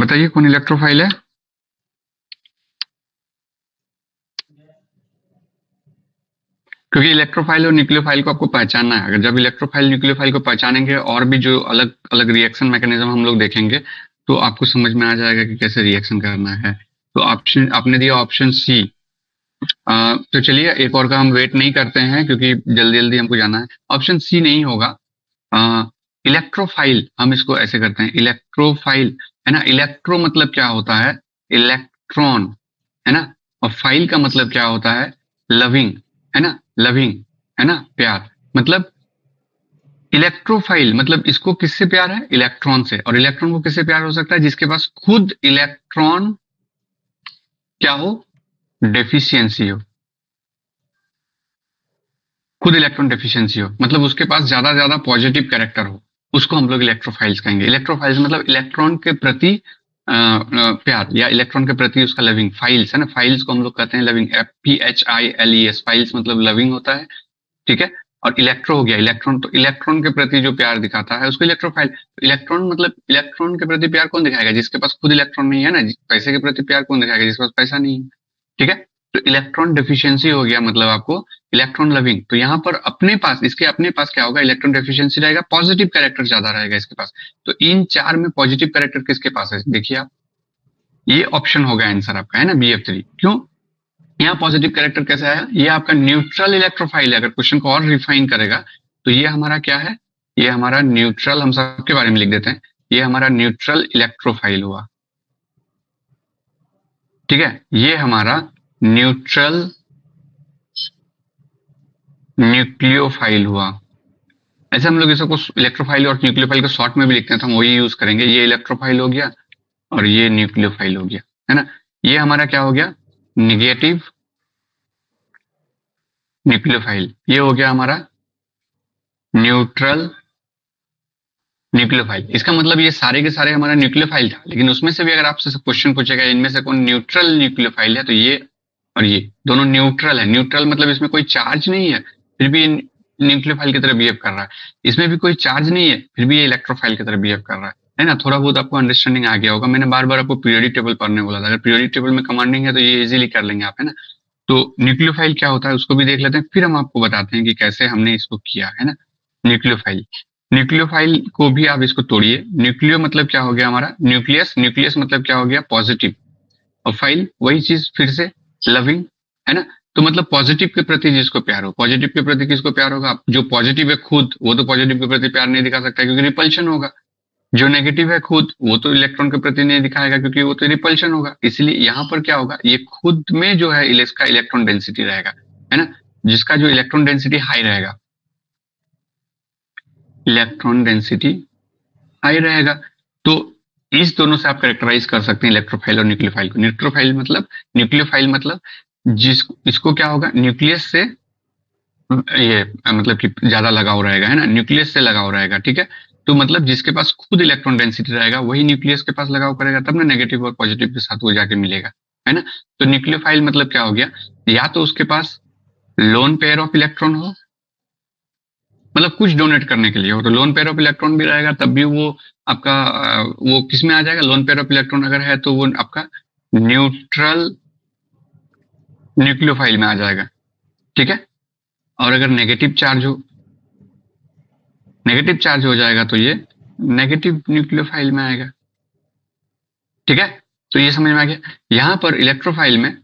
बताइए कौन इलेक्ट्रोफाइल है? क्योंकि इलेक्ट्रोफाइल और न्यूक्लियोफाइल को आपको पहचानना है। अगर जब इलेक्ट्रोफाइल न्यूक्लियोफाइल को पहचानेंगे और भी जो अलग अलग रिएक्शन मैकेनिज्म हम लोग देखेंगे तो आपको समझ में आ जाएगा कि कैसे रिएक्शन करना है। तो ऑप्शन आपने दिया ऑप्शन सी तो चलिए एक और का हम वेट नहीं करते हैं, क्योंकि जल्दी जल्दी हमको जाना है। ऑप्शन सी नहीं होगा। इलेक्ट्रोफाइल हम इसको ऐसे करते हैं। इलेक्ट्रोफाइल है ना? इलेक्ट्रो मतलब क्या होता है? इलेक्ट्रॉन है ना? और फ़ाइल का मतलब क्या होता है? लविंग है ना? लविंग है ना? प्यार। मतलब इलेक्ट्रोफाइल मतलब इसको किससे प्यार है? इलेक्ट्रॉन से। और इलेक्ट्रॉन को किससे प्यार हो सकता है? जिसके पास खुद इलेक्ट्रॉन क्या हो? डेफिशिएंसी हो। खुद इलेक्ट्रॉन डेफिशिएंसी हो। मतलब उसके पास ज़्यादा ज़्यादा पॉजिटिव कैरेक्टर हो। उसको हम लोग इलेक्ट्रोफाइल्स कहेंगे। इलेक्ट्रोफाइल्स मतलब इलेक्ट्रॉन के प्रति प्यार, या इलेक्ट्रॉन के प्रति उसका लविंग फाइल्स है ना? फाइल्स को हम लोग कहते हैं loving P H I L E S philes मतलब लविंग होता है, ठीक है? और इलेक्ट्रो हो गया इलेक्ट्रॉन तो इलेक्ट्रॉन के प्रति जो प्यार दिखाता है, उसको इलेक्ट्रोफाइल तो इलेक्ट्रॉन मतलब इलेक्ट्रॉन के प्रति प्यार कौन दिखाएगा? जिसके पास खुद इलेक्ट्रॉन नहीं है ना पैसे के प्रति प्यार कौन दिखाएगा? जिसके पास पैसा नहीं है, ठीक है? तो इलेक्ट्रॉन डिफिशियंसी हो गया मतलब आपको इलेक्ट्रॉन लविंग। तो यहाँ पर अपने पास, इसके अपने पास क्या होगा? इलेक्ट्रॉन डेफिशिएंसी रहेगा, पॉजिटिव कैरेक्टर ज़्यादा रहेगा इसके पास। तो इन चार में पॉजिटिव कैरेक्टर किसके पास है? देखिए आप, ये ऑप्शन होगा आंसर आपका, है ना? बी एफ़ थ्री क्यों? यहाँ पॉजिटिव कैरेक्टर कैसा है ये आपका न्यूट्रल इलेक्ट्रोफाइल है, अगर क्वेश्चन को और रिफाइन करेगा तो ये हमारा क्या है? ये हमारा न्यूट्रल, हम सबके बारे में लिख देते हैं, ये हमारा न्यूट्रल इलेक्ट्रोफाइल हुआ। ठीक है? ये हमारा न्यूट्रल न्यूक्लियोफाइल हुआ। ऐसे हम लोग इसको इलेक्ट्रोफाइल और न्यूक्लियोफाइल को शॉर्ट में भी लिखते हैं तो हम वही यूज़ करेंगे। ये इलेक्ट्रोफाइल हो गया और ये न्यूक्लियोफाइल हो गया, है ना? ये हमारा क्या हो गया? निगेटिव न्यूक्लियोफाइल ये हो गया हमारा न्यूट्रल न्यूक्लियोफाइल इसका मतलब ये सारे के सारे हमारा न्यूक्लियोफाइल था, लेकिन उसमें से भी अगर आपसे क्वेश्चन पूछेगा, इनमें से कौन न्यूट्रल न्यूक्लियोफाइल है तो ये और ये, दोनों न्यूट्रल है। न्यूट्रल मतलब इसमें कोई चार्ज नहीं है। फिर भी न्यूक्लियोफाइल की तरह बिहेव कर रहा है। इसमें भी कोई चार्ज नहीं है, फिर भी ये इलेक्ट्रोफाइल की तरह बिहेव कर रहा है। है ना? थोड़ा बहुत आपको अंडरस्टैंडिंग आ गया होगा। मैंने बार बार आपको पीरियडिक टेबल पढ़ने बोला था। अगर पीरियडिक टेबल में कमांडिंग है तो ये इजीली कर लेंगे आप, है ना? तो न्यूक्लियोफाइल क्या होता है, उसको भी देख लेते हैं। फिर हम आपको बताते हैं कि कैसे हमने इसको किया, है ना? न्यूक्लियोफाइल न्यूक्लियोफाइल को भी आप इसको तोड़िए। न्यूक्लियो मतलब क्या हो गया हमारा? न्यूक्लियस न्यूक्लियस मतलब क्या हो गया? पॉजिटिव और फ़ाइल वही चीज़ फिर से लविंग है ना? तो मतलब पॉजिटिव के प्रति जिसको प्यार हो पॉजिटिव के प्रति किसको प्यार होगा? जो पॉजिटिव है खुद, वो तो पॉजिटिव के प्रति प्यार नहीं दिखा सकता क्योंकि रिपल्शन होगा। जो नेगेटिव है खुद, वो तो इलेक्ट्रॉन के प्रति नहीं दिखाएगा क्योंकि वो तो रिपल्शन होगा। इसलिए यहाँ पर क्या होगा? ये खुद में जो है, इसका इलेक्ट्रॉन डेंसिटी रहेगा, है ना? जिसका जो इलेक्ट्रॉन डेंसिटी हाई रहेगा। इलेक्ट्रॉन डेंसिटी हाई रहेगा। तो इस दोनों से आप करेक्टराइज कर सकते हैं इलेक्ट्रोफाइल और न्यूक्लियोफाइल को। न्यूट्रोफाइल मतलब न्यूक्लियोफाइल मतलब जिस, इसको क्या होगा? न्यूक्लियस से, ये मतलब कि ज़्यादा लगाव रहेगा, है ना? न्यूक्लियस से लगाव रहेगा, ठीक है? तो मतलब जिसके पास खुद इलेक्ट्रॉन डेंसिटी रहेगा, वही न्यूक्लियस के पास लगाव करेगा, तब ना नेगेटिव और पॉजिटिव के साथ वो जाके मिलेगा, है ना? तो न्यूक्लियोफाइल मतलब क्या हो गया? या तो उसके पास लोन पेयर ऑफ़ इलेक्ट्रॉन हो मतलब कुछ डोनेट करने के लिए हो तो लोन पेयर ऑफ़ इलेक्ट्रॉन भी रहेगा, तब भी वो आपका, वो किसमें आ जाएगा? लोन पेयर ऑफ़ इलेक्ट्रॉन अगर है तो वो आपका न्यूट्रल न्यूक्लियोफाइल में आ जाएगा। ठीक है? और अगर नेगेटिव चार्ज हो नेगेटिव चार्ज हो जाएगा तो ये नेगेटिव न्यूक्लियोफाइल में आएगा। ठीक है? तो ये समझ में आ गया। यहाँ पर इलेक्ट्रोफाइल में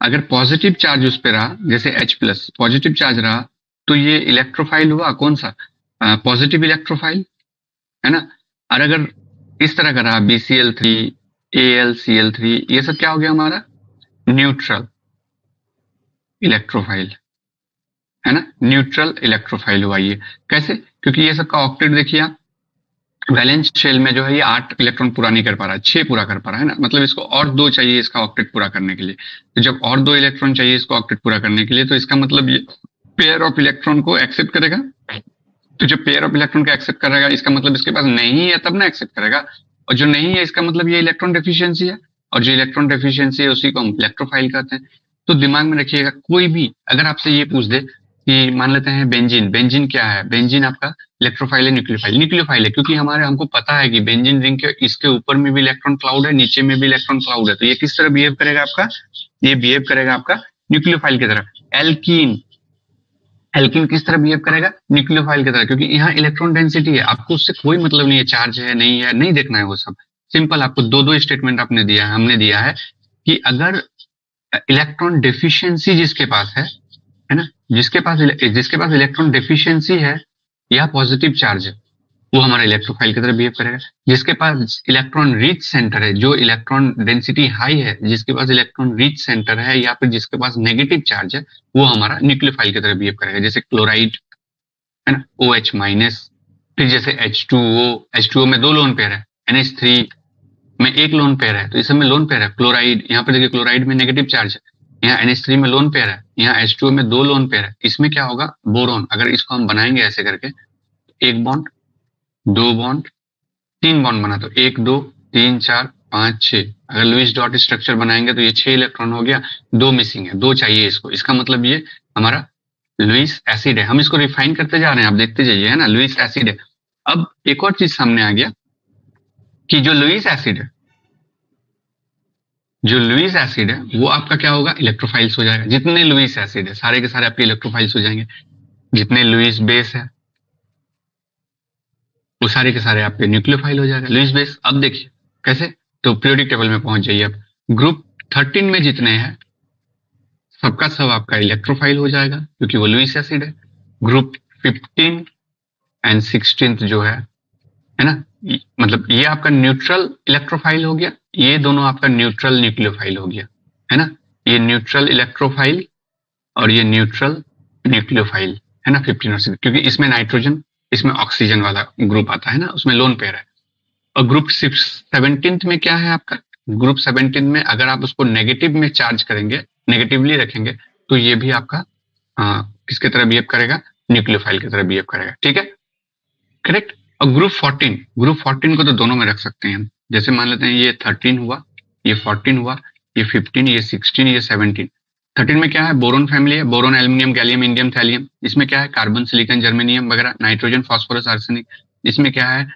अगर पॉजिटिव चार्ज उस पर रहा, जैसे H प्लस पॉजिटिव चार्ज रहा तो ये इलेक्ट्रोफाइल हुआ कौन सा? पॉजिटिव इलेक्ट्रोफाइल है ना? और अगर इस तरह का रहा B C L three A L C L three ये सब क्या हो गया हमारा? न्यूट्रल इलेक्ट्रोफाइल है ना? न्यूट्रल इलेक्ट्रोफाइल हुआ ये। कैसे? क्योंकि ये सबका ऑक्टेट देखिए आप। वैलेंस शेल में जो है ये आठ इलेक्ट्रॉन पूरा नहीं कर पा रहा है छह पूरा कर पा रहा, है ना? मतलब इसको और दो चाहिए इसका ऑक्टेट पूरा करने के लिए। तो जब और दो इलेक्ट्रॉन चाहिए इसको ऑक्टेट पूरा करने के लिए तो इसका मतलब ये पेयर ऑफ़ इलेक्ट्रॉन को एक्सेप्ट करेगा। तो जब पेयर ऑफ़ इलेक्ट्रॉन को एक्सेप्ट करेगा, इसका मतलब इसके पास नहीं है, तब ना एक्सेप्ट करेगा। और जो नहीं है, इसका मतलब ये इलेक्ट्रॉन डेफिशिएंसी है। और जो इलेक्ट्रॉन डेफिशिएंसी है, उसी को हम इलेक्ट्रोफाइल कहते हैं। तो दिमाग में रखिएगा, कोई भी, अगर आपसे ये पूछ दे कि मान लेते हैं बेंजीन बेंजीन क्या है? बेंजीन आपका इलेक्ट्रोफाइल है न्यूक्लियोफाइल न्यूक्लियोफाइल है, क्योंकि हमारे, हमको पता है कि बेंजीन रिंग के इसके ऊपर में भी इलेक्ट्रॉन क्लाउड है, नीचे में भी इलेक्ट्रॉन क्लाउड है। तो ये किस तरह बिहेव करेगा आपका? ये बिहेव करेगा आपका न्यूक्लियोफाइल की तरह। एल्कीन एल्किन किस तरह बिहेव करेगा? न्यूक्लियोफाइल की तरह, क्योंकि यहाँ इलेक्ट्रॉन डेंसिटी है। आपको उससे कोई मतलब नहीं है चार्ज है, नहीं है, नहीं देखना है वो सब। सिंपल आपको दो दो स्टेटमेंट आपने दिया है, हमने दिया है कि अगर इलेक्ट्रॉन डेफिशिएंसी जिसके पास है है ना? जिसके पास जिसके पास इलेक्ट्रॉन डेफिशिएंसी है या पॉजिटिव चार्ज है। वो हमारा इलेक्ट्रोफाइल की तरह बिहेव करेगा। जिसके पास इलेक्ट्रॉन रिच सेंटर है, जो इलेक्ट्रॉन डेंसिटी हाई है, जिसके पास इलेक्ट्रॉन रिच सेंटर है, या फिर जिसके पास नेगेटिव चार्ज है, वो हमारा न्यूक्लियोफाइल की तरह बिहेव करेगा। जैसे क्लोराइड है ना? ओ एच माइनस फिर जैसे H two O H two O में दो लोन पेयर है एन एच थ्री में एक लोन पेयर है तो इस समय लोन पेयर है। क्लोराइड यहाँ पे देखिए क्लोराइड में नेगेटिव चार्ज है। यहाँ थ्री में लोन पेयर है, यहाँ एच में दो लोन पेयर है। इसमें क्या होगा? बोरोन अगर इसको हम बनाएँगे ऐसे करके, एक बॉन्ड दो बॉन्ड तीन बॉन्ड बना तो एक, दो, तीन, चार, पाँच, छह। अगर लुइस डॉट स्ट्रक्चर बनाएँगे तो ये छह इलेक्ट्रॉन हो गया, दो मिसिंग है, दो चाहिए इसको। इसका मतलब ये, हमारा लुइस एसिड है। हम इसको रिफाइन करते जा रहे हैं, आप देखते जाइए, है ना? लुइस एसिड है। अब एक और चीज़ सामने आ गया कि जो लुइस एसिड है, जो लुइस एसिड है, वो आपका क्या होगा? इलेक्ट्रोफाइल्स हो जाएगा। जितने लुइस एसिड है, सारे के सारे आपके इलेक्ट्रोफाइल्स हो जाएँगे। जितने लुइस बेस है, वो सारे के सारे आपके न्यूक्लियोफाइल हो जाएगा। लुइस बेस, अब देखिए, कैसे? तो पीरियोडिक टेबल में पहुँच जाइए आप। ग्रुप थर्टीन में जितने हैं, सबका सब आपका इलेक्ट्रोफाइल हो जाएगा, क्योंकि वो लुइस एसिड है। ग्रुप फिफ्टीन एंड सिक्सटीन जो है है ना? मतलब ये आपका न्यूट्रल इलेक्ट्रोफाइल हो गया ये दोनों आपका न्यूट्रल न्यूक्लियोफाइल हो गया है ना? ये न्यूट्रल इलेक्ट्रोफाइल और ये न्यूट्रल न्यूक्लियोफाइल है ना फिफ्टीन सिक्स क्योंकि इसमें नाइट्रोजन इसमें ऑक्सीजन वाला ग्रुप आता है ना उसमें लोन पेयर है। और ग्रुप सेवनटीन में क्या है आपका? ग्रुप सेवनटीन में अगर आप उसको नेगेटिव में चार्ज करेंगे नेगेटिवली रखेंगे तो ये भी आपका आ, किसके तरह बिहेव करेगा? न्यूक्लियोफाइल की तरह बिहेव करेगा ठीक है? करेक्ट और ग्रुप फोर्टीन ग्रुप फोर्टीन को तो दोनों में रख सकते हैं जैसे मान लेते हैं ये थर्टीन हुआ, ये फोर्टीन हुआ, ये फिफ्टीन ये सिक्सटीन ये सेवनटीन थर्टीन में क्या है? बोरोन फैमिली है boron aluminium gallium indium thallium इसमें क्या है? कार्बन सिलिकन जर्मेनियम वगैरह नाइट्रोजन फॉस्फोरस आर्सेनिक इसमें क्या है?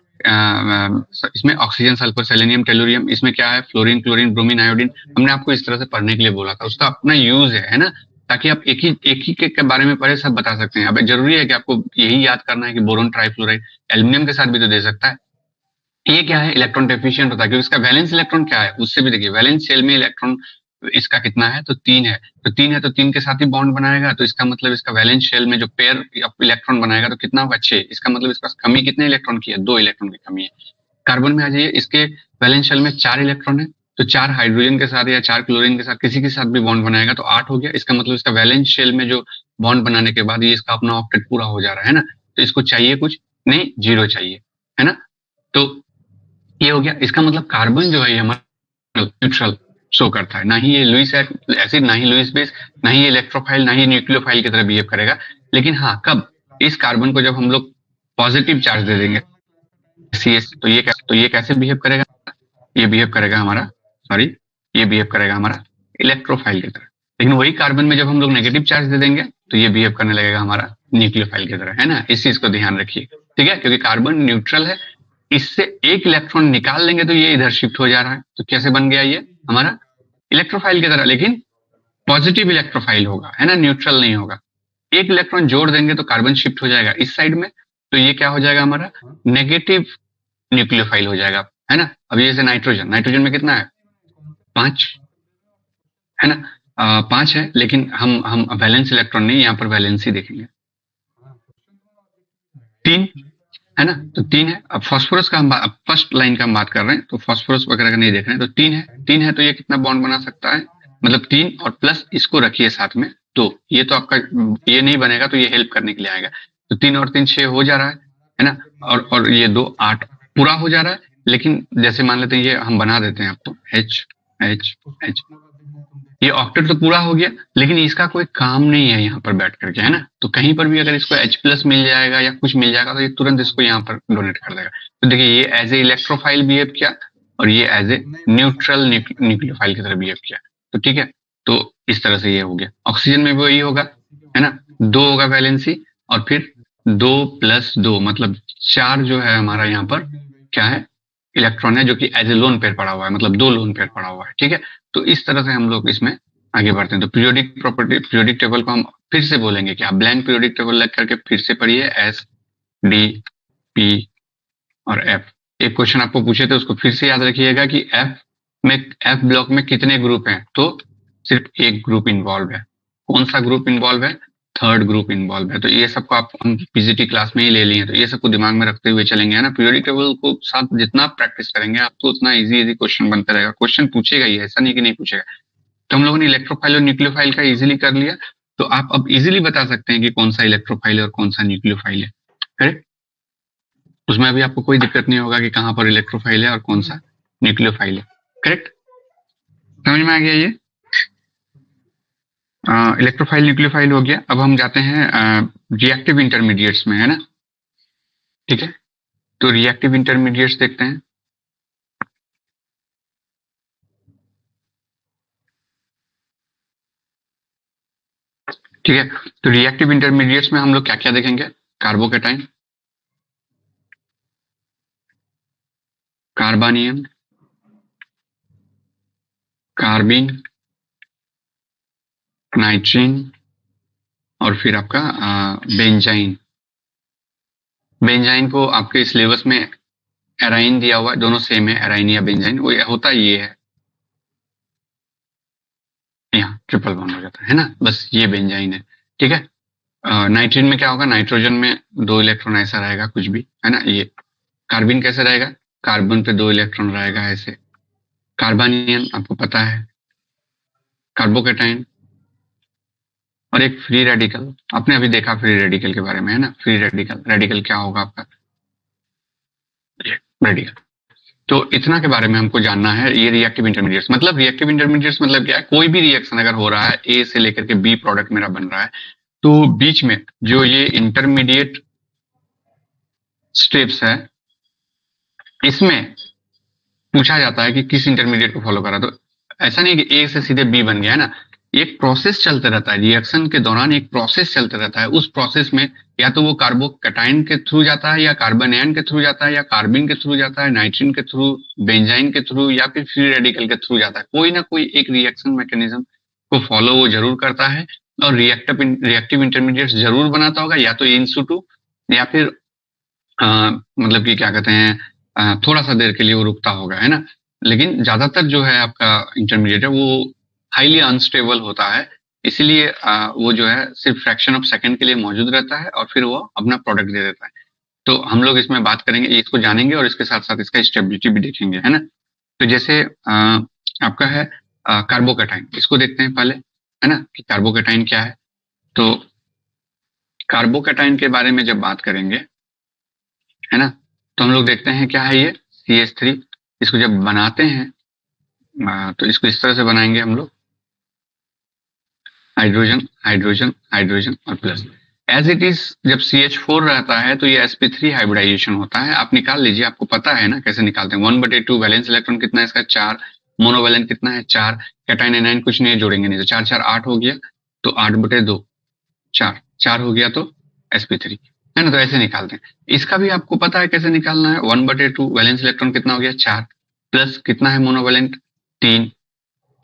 इसमें ऑक्सीजन सल्फ़र सेलेनियम टेलोरियम इसमें क्या है? फ्लोरिन क्लोरिन ब्रोमिन आयोडीन हमने आपको इस तरह से पढ़ने के लिए बोला था। उसका अपना यूज़ है है ना? ताकि आप एक ही एक ही के के बारे में पढ़े सब बता सकते हैं। अब ज़रूरी है कि आपको यही याद करना है कि बोरोन ट्राइफ्लोराइड एल्यूमिनियम के साथ भी तो दे सकता है। ये क्या है? इलेक्ट्रॉन डेफिशिएंट होता है, क्योंकि इसका वैलेंस इलेक्ट्रॉन क्या है? उससे भी देखिए, वैलेंस सेल में इलेक्ट्रॉन, इसका कितना है? तो तीन है। तो तीन है तो तीन के साथ ही बॉन्ड बनाएगा तो इसका मतलब इसका वैलेंस शेल में जो पेयर इलेक्ट्रॉन बनाएगा तो कितना होगा छह इसका मतलब इसका कमी कितने इलेक्ट्रॉन की है? दो इलेक्ट्रॉन की कमी है। कार्बन में आ जाइए, इसके वैलेंस शेल में चार इलेक्ट्रॉन है। तो चार हाइड्रोजन के साथ या चार क्लोरीन के साथ किसी के साथ भी बॉन्ड बनाएगा तो आठ हो गया। इसका मतलब इसका वैलेंस शेल में जो बॉन्ड बनाने के बाद ये इसका अपना ऑक्टेट पूरा हो जा रहा है ना? तो इसको चाहिए कुछ? नहीं ज़ीरो चाहिए, है ना? तो ये हो गया। इसका मतलब कार्बन जो है हमारा न्यूट्रल शो करता है। ना ही ये लुइस एसिड ना ही लुइस बेस ना ही इलेक्ट्रोफाइल ना ही न्यूक्लियोफाइल की तरह बिहेव करेगा। लेकिन हाँ कब? इस कार्बन को जब हम लोग पॉजिटिव चार्ज दे देंगे सीएस तो ये तो ये कैसे बिहेव करेगा? ये बिहेव करेगा हमारा सॉरी ये बिहेव करेगा हमारा इलेक्ट्रोफाइल की तरह। लेकिन वही कार्बन में जब हम लोग नेगेटिव चार्ज दे देंगे तो ये बिहेव करने लगेगा हमारा न्यूक्लियोफाइल की तरह, है ना? इस चीज़ को ध्यान रखिए, ठीक है? क्योंकि कार्बन न्यूट्रल है, इससे एक इलेक्ट्रॉन निकाल लेंगे तो ये इधर शिफ्ट हो जा रहा है। तो कैसे बन गया ये? हमारा इलेक्ट्रोफाइल की तरह, लेकिन पॉजिटिव इलेक्ट्रोफाइल होगा, है ना? न्यूट्रल नहीं होगा। एक इलेक्ट्रॉन जोड़ देंगे तो कार्बन शिफ्ट हो जाएगा इस साइड में तो ये क्या हो जाएगा हमारा? नेगेटिव न्यूक्लियोफाइल हो जाएगा, है ना? अब जैसे नाइट्रोजन नाइट्रोजन में कितना है? पाँच। है ना? पाँच है, लेकिन हम हम वैलेंस इलेक्ट्रॉन नहीं, यहाँ पर वैलेंसी देखेंगे। तीन, है ना? तो तीन है। अब फॉस्फोरस का हम फ़र्स्ट लाइन का हम बात कर रहे हैं तो फॉस्फोरस वगैरह का नहीं देख रहे हैं तो तीन है। तीन है तो ये कितना बॉन्ड बना सकता है? मतलब तीन और प्लस इसको रखिए साथ में दो ये तो आपका, ये नहीं बनेगा तो ये हेल्प करने के लिए आएगा। तो तीन और तीन छह हो जा रहा है है ना? और और ये दो आठ पूरा हो जा रहा है, लेकिन जैसे मान लेते हैं ये हम बना देते हैं आपको एच एच एच ये ऑक्टेट तो पूरा हो गया, लेकिन इसका कोई काम नहीं है यहाँ पर बैठ करके, है ना? तो कहीं पर भी अगर इसको एच प्लस मिल जाएगा या कुछ मिल जाएगा तो ये तुरंत इसको यहाँ पर डोनेट कर देगा। तो देखिए, ये एज ए इलेक्ट्रोफाइल बिहेव किया और ये एज ए न्यूट्रल न्यूक्लियोफाइल की तरह बिहेव किया। तो ठीक है तो इस तरह से ये हो गया। ऑक्सीजन में भी वही होगा, है ना? दो होगा वैलेंसी और फिर दो प्लस दो मतलब चार जो है हमारा यहाँ पर क्या है? इलेक्ट्रॉन है जो कि एज ए लोन पेयर पड़ा हुआ है मतलब दो लोन पेयर पड़ा हुआ है, ठीक है? तो इस तरह से हम लोग इसमें आगे बढ़ते हैं। तो पीरियोडिक प्रॉपर्टी पीरियोडिक टेबल को हम फिर से बोलेंगे कि आप ब्लैंक पीरियोडिक टेबल लग करके फिर से पढ़िए एस डी पी और एफ़ एक क्वेश्चन आपको पूछे थे, उसको फिर से याद रखिएगा कि एफ़ में एफ़ ब्लॉक में कितने ग्रुप हैं? तो सिर्फ़ एक ग्रुप इन्वॉल्व है। कौन सा ग्रुप इन्वॉल्व है? थर्ड ग्रुप इन्वॉल्व है। तो ये सबको आप हम पीजीटी क्लास में ही ले लिए तो ये सबको दिमाग में रखते हुए चलेंगे, है ना? पीरियोडिक टेबल को साथ जितना प्रैक्टिस करेंगे, आपको उतना इजी इजी क्वेश्चन बनता रहेगा। क्वेश्चन पूछेगा ही, ऐसा नहीं कि नहीं पूछेगा। तो हम लोगों ने इलेक्ट्रोफाइल और न्यूक्लियोफाइल का इजिली कर लिया। तो आप अब इजिली बता सकते हैं कि कौन सा इलेक्ट्रोफाइल है और कौन सा न्यूक्लियोफाइल है। करेक्ट उसमें अभी आपको कोई दिक्कत नहीं होगा कि कहाँ पर इलेक्ट्रोफाइल है और कौन सा न्यूक्लियोफाइल है। करेक्ट समझ में आ गया ये? इलेक्ट्रोफाइल न्यूक्लियोफाइल हो गया। अब हम जाते हैं रिएक्टिव इंटरमीडिएट्स में, है ना? ठीक है? तो रिएक्टिव इंटरमीडिएट्स देखते हैं। ठीक है? तो रिएक्टिव इंटरमीडिएट्स में हम लोग क्या क्या देखेंगे? कार्बोकेटाइन कार्बानियम कार्बिन नाइट्रीन और फिर आपका बेंजाइन बेंजाइन को आपके सिलेबस में एराइन दिया हुआ है दोनों सेम है एराइन या बेंजाइन वो होता ये है। यहाँ ट्रिपल बॉन्ड हो जाता है ना? बस ये बेंजाइन है, ठीक है? नाइट्रीन में क्या होगा? नाइट्रोजन में दो इलेक्ट्रॉन ऐसा रहेगा, कुछ भी, है ना? ये कार्बिन कैसे रहेगा? कार्बन पे दो इलेक्ट्रॉन रहेगा ऐसे। कार्बानियन आपको पता है। कार्बोकेटाइन और एक फ्री रेडिकल आपने अभी देखा फ्री रेडिकल के बारे में है ना? फ्री रेडिकल रेडिकल क्या होगा आपका? रेडिकल तो इतना के बारे में हमको जानना है ये रिएक्टिव इंटरमीडिएट्स मतलब रिएक्टिव इंटरमीडिएट्स मतलब क्या है? कोई भी रिएक्शन अगर हो रहा है ए से लेकर के बी प्रोडक्ट मेरा बन रहा है तो बीच में जो ये इंटरमीडिएट स्टेप्स है इसमें पूछा जाता है कि किस इंटरमीडिएट को फॉलो करा तो ऐसा नहीं कि ए से सीधे बी बन गया है ना? एक प्रोसेस चलते रहता है रिएक्शन के दौरान एक प्रोसेस चलते रहता है। उस प्रोसेस में या तो वो कार्बोकटाइन के थ्रू जाता है या कार्बन एन के थ्रू जाता है या कार्बिन के थ्रू जाता है नाइट्रीन के थ्रू बेंजाइन के थ्रू या फिर फ्री रेडिकल के थ्रू जाता है। कोई ना कोई एक रिएक्शन मैकेनिज्म को फॉलो वो ज़रूर करता है और रिएक्टिव रिएक्टिव इंटरमीडिएट ज़रूर बनाता होगा या तो इंसुटू या फिर आ, मतलब कि क्या कहते हैं थोड़ा सा देर के लिए वो रुकता होगा है ना? लेकिन ज़्यादातर जो है आपका इंटरमीडिएट है वो हाईली अनस्टेबल होता है। इसलिए वो जो है सिर्फ़ फ्रैक्शन ऑफ़ सेकंड के लिए मौजूद रहता है और फिर वो अपना प्रोडक्ट दे देता है। तो हम लोग इसमें बात करेंगे इसको जानेंगे और इसके साथ साथ इसका स्टेबिलिटी भी देखेंगे है ना? तो जैसे आ, आपका है कार्बोकेटाइन इसको देखते हैं पहले है ना कि कार्बोकेटाइन क्या है? तो कार्बोकेटाइन के बारे में जब बात करेंगे है ना तो हम लोग देखते हैं क्या है ये सी इसको जब बनाते हैं तो इसको इस तरह से बनाएँगे हम लोग। हाइड्रोजन हाइड्रोजन हाइड्रोजन और प्लस एज इट इज़ जब सी एच फोर रहता है तो ये एसपी थ्री हाइब्रिडाइजेशन होता है। आप निकाल लीजिए, आपको पता है ना कैसे निकालते हैं। वन बटे टू वैलेंस इलेक्ट्रॉन कितना है इसका? चार। मोनोवैलेंट कितना है? चार। कैटाइन एनाइन कुछ नहीं जोड़ेंगे नहीं। तो चार चार, आठ हो गया तो आठ बटे दो। चार। चार हो गया तो एसपी थ्री है ना? तो ऐसे निकालते हैं। इसका भी आपको पता है कैसे निकालना है। वन बटे टू वैलेंस इलेक्ट्रॉन कितना हो गया? चार। प्लस कितना है मोनोवैलेंट तीन।